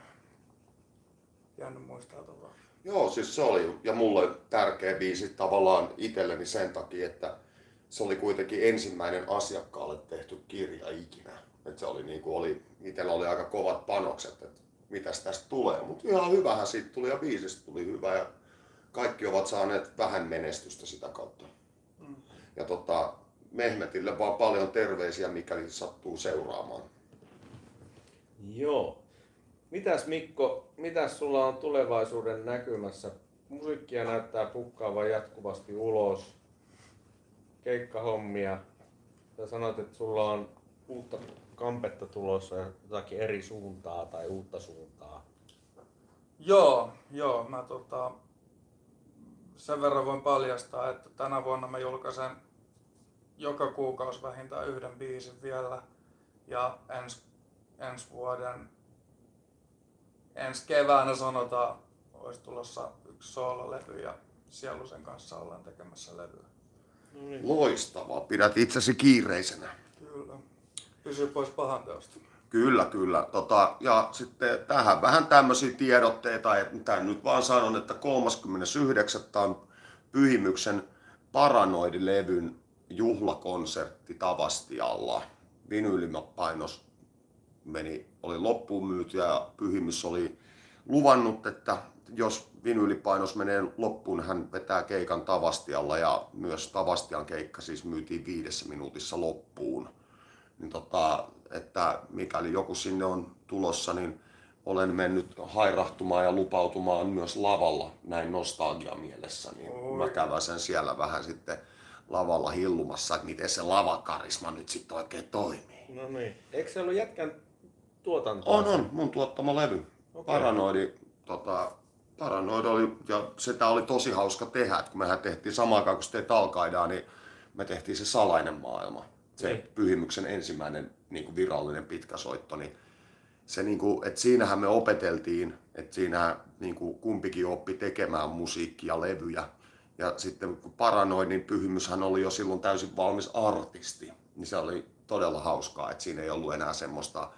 jäänyt muisteltavaa. Joo, siis se oli ja mulle tärkeä biisi tavallaan itselleni sen takia, että se oli kuitenkin ensimmäinen asiakkaalle tehty kirja ikinä. Et se oli niinku oli, itsellä oli aika kovat panokset, että mitäs tästä tulee. Mutta ihan hyvähän siitä tuli ja biisistä tuli hyvä ja kaikki ovat saaneet vähän menestystä sitä kautta. Ja tota, Mehmetille vaan paljon terveisiä, mikäli sattuu seuraamaan. Joo. Mitäs Mikko, mitäs sulla on tulevaisuuden näkymässä? Musiikkia näyttää pukkaavan jatkuvasti ulos. Keikkahommia. Sä sanoit, että sulla on uutta kampetta tulossa jotakin eri suuntaa tai uutta suuntaa. Joo, joo. Mä tota, sen verran voin paljastaa, että tänä vuonna mä julkaisen joka kuukausi vähintään yhden biisin vielä. Ja ens, ensi vuoden, ensi keväänä sanotaan, olisi tulossa yksi soololevy ja Sielusen kanssa ollaan tekemässä levyä. Loistavaa, pidät itsesi kiireisenä. Kyllä. Pysy pois pahan teosta. Kyllä, kyllä. Tota, ja sitten tähän vähän tämmöisiä tiedotteita, että nyt vaan sanon, että 39. on Pyhimyksen Paranoidilevyn juhlakonsertti Tavastialla. Vinyylimapainos meni, oli loppuun myyty ja Pyhimys oli luvannut, että jos vinyylipainos menee loppuun, hän vetää keikan Tavastialla ja myös Tavastian keikka siis myytiin viidessä minuutissa loppuun niin tota, että mikäli joku sinne on tulossa, niin olen mennyt hairahtumaan ja lupautumaan myös lavalla näin nostalgia mielessä, niin Oi. mä käväsen siellä vähän sitten lavalla hillumassa, että miten se lavakarisma nyt sitten oikein toimii. No niin. Eikö se ollut jätkän tuotantoa? On, on, mun tuottama levy. Okei. Paranoidi, tota, Paranoid oli, ja sitä oli tosi hauska tehdä, että kun mehän tehtiin samaan aikaan, kun se teit Alkaidaa, niin me tehtiin se salainen maailma. Se Niin. Pyhimyksen ensimmäinen niin kuin virallinen pitkä soitto, niin se niin kuin, että siinähän me opeteltiin, että siinä niin kuin kumpikin oppi tekemään musiikkia levyjä. Ja sitten kun Paranoid, niin Pyhimyshän oli jo silloin täysin valmis artisti. Niin se oli todella hauskaa, että siinä ei ollut enää semmoista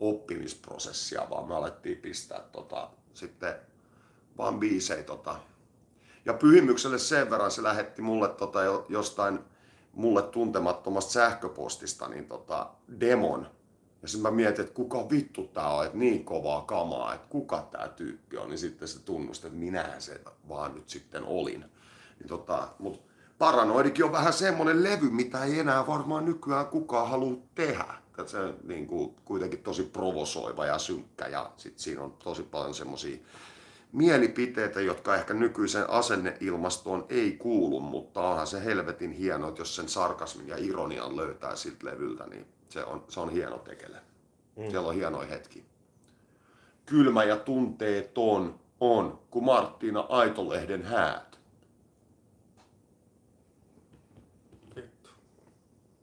oppimisprosessia, vaan me alettiin pistää tota, sitten vaan biisei tota, Ja Pyhimykselle sen verran se lähetti mulle tota, jo- jostain mulle tuntemattomasta sähköpostista niin tota, demon. Ja sitten mä mietin, että kuka vittu tää on, että niin kovaa kamaa, että kuka tää tyyppi on. Niin sitten se tunnusti, että minähän se vaan nyt sitten olin. Niin tota, mut Paranoidikin on vähän semmonen levy, mitä ei enää varmaan nykyään kukaan halua tehdä. Että se niin kuin, kuitenkin tosi provosoiva ja synkkä ja sit siinä on tosi paljon semmosia mielipiteitä, jotka ehkä nykyisen asenneilmastoon ei kuulu, mutta onhan se helvetin hieno, että jos sen sarkasmin ja ironian löytää siltä levyltä, niin se on, se on hieno tekele. Mm. Siellä on hienoja hetki. Kylmä ja tunteeton on, kuin Marttiina Aitolehden häät. Vittu.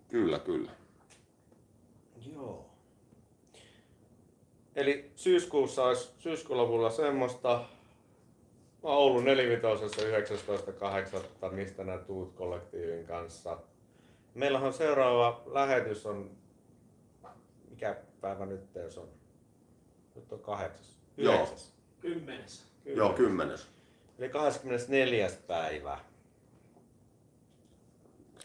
Kyllä, kyllä. Joo. Eli syyskuussa olisi syyskuun lopulla semmoista. Mä oon Oulun nelivitosessa 19.8. mistä nää tuut kollektiivin kanssa. Meillähän seuraava lähetys on, mikä päivä nyt se on? Nyt on kahdeksas. Joo. Yhdeksäs. Kymmenes. Joo, kymmenes. Eli 24. päivä.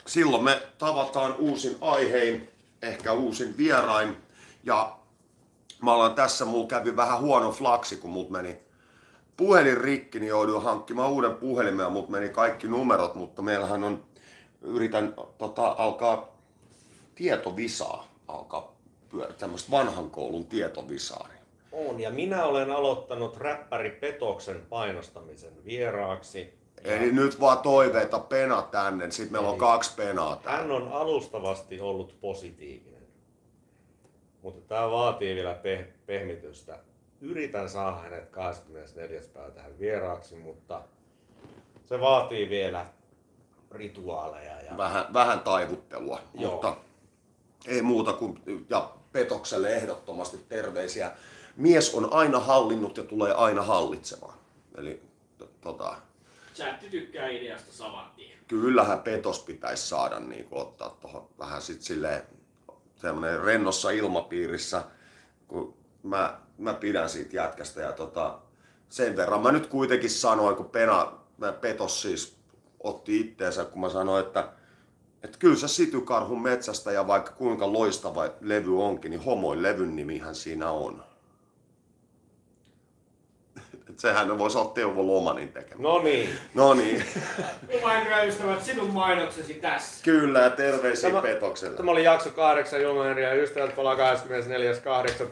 Silloin me tavataan uusin aihein, ehkä uusin vierain. Ja mä ollaan tässä, mulla kävi vähän huono flaksi, kun mut meni puhelin rikki, niin jouduin hankkimaan uuden puhelimen ja mut meni kaikki numerot, mutta meillähän on, yritän tota, alkaa tietovisaa, alkaa pyörä, tämmöistä vanhan koulun tietovisaa. On, ja minä olen aloittanut räppäri Petoksen painostamisen vieraaksi. Ja Eli nyt vaan toiveita pena tänne, sitten meillä on Eli- kaksi penaa täällä. Hän on alustavasti ollut positiivinen. Mutta tämä vaatii vielä pe- pehmitystä. Yritän saada hänet 24. päivä tähän vieraaksi, mutta se vaatii vielä rituaaleja. Ja... vähän, vähän taivuttelua, Joo. mutta ei muuta kuin, ja Petokselle ehdottomasti terveisiä. Mies on aina hallinnut ja tulee aina hallitsemaan. Eli tota, Chatti tykkää ideasta saman tien. kyllähän Petos pitäisi saada niin kuin, ottaa tuohon vähän sit silleen semmoinen rennossa ilmapiirissä, kun mä, mä pidän siitä jätkästä ja tota, sen verran mä nyt kuitenkin sanoin, kun Pena, mä Petos siis otti itteensä, kun mä sanoin, että että kyllä se Sitykarhun metsästä ja vaikka kuinka loistava levy onkin, niin homoin levyn nimihän siinä on. Et sehän voisi olla Teuvo Lomanin tekemä. No niin. No niin, Kuvain ystävät, sinun mainoksesi tässä. kyllä ja terveisiä Tämä- Petokselle. Tämä oli jakso 8 Julmaneria ja ystävät palaa 24.8.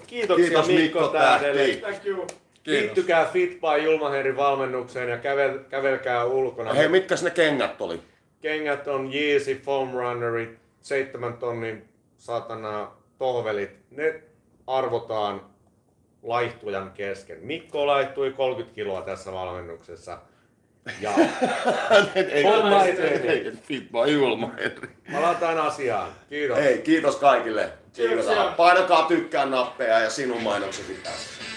Kiitoksia Kiitos, Mikko, Mikko Tähdelle. Tähti. Thank you. Liittykää Fit by Julmaherin valmennukseen ja kävel, kävelkää ulkona. Hei, mitkäs ne kengät oli? Kengät on Yeezy Foam Runnerit, 7 tonnin satana tohvelit. Ne arvotaan laihtujan kesken. Mikko laihtui 30 kiloa tässä valmennuksessa. Ja ei, Homma ei, etenee. ei, ei, Fit by Julma palataan asiaan. Kiitos. Hei, kiitos kaikille. Kiitos. Painakaa tykkään nappeja ja sinun mainoksesi tässä.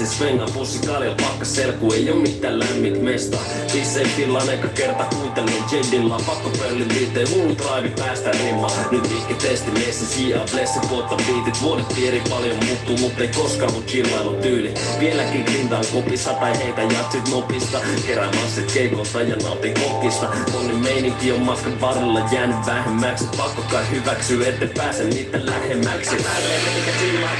Jazzin svenga, pussi kaljal pakka selku, ei oo mitään lämmit mesta. Pissei fillan eka kerta kuuntelin Jedilla, pakko pöllin liiteen, hullu drive päästä rima. Nyt mikki testi miessä sijaa, blessi vuotta biitit, vuodet piiri paljon muuttuu, mut ei koskaan mun chillailu tyyli. Vieläkin grintaan kopissa tai heitä jatsit nopista, kerään massit keikolta ja nautin kokista. Moni meininki on matkan varrella jäänyt vähemmäksi, pakko kai hyväksyä, ette pääse niitä lähemmäksi. Päälle, mikä chillaa,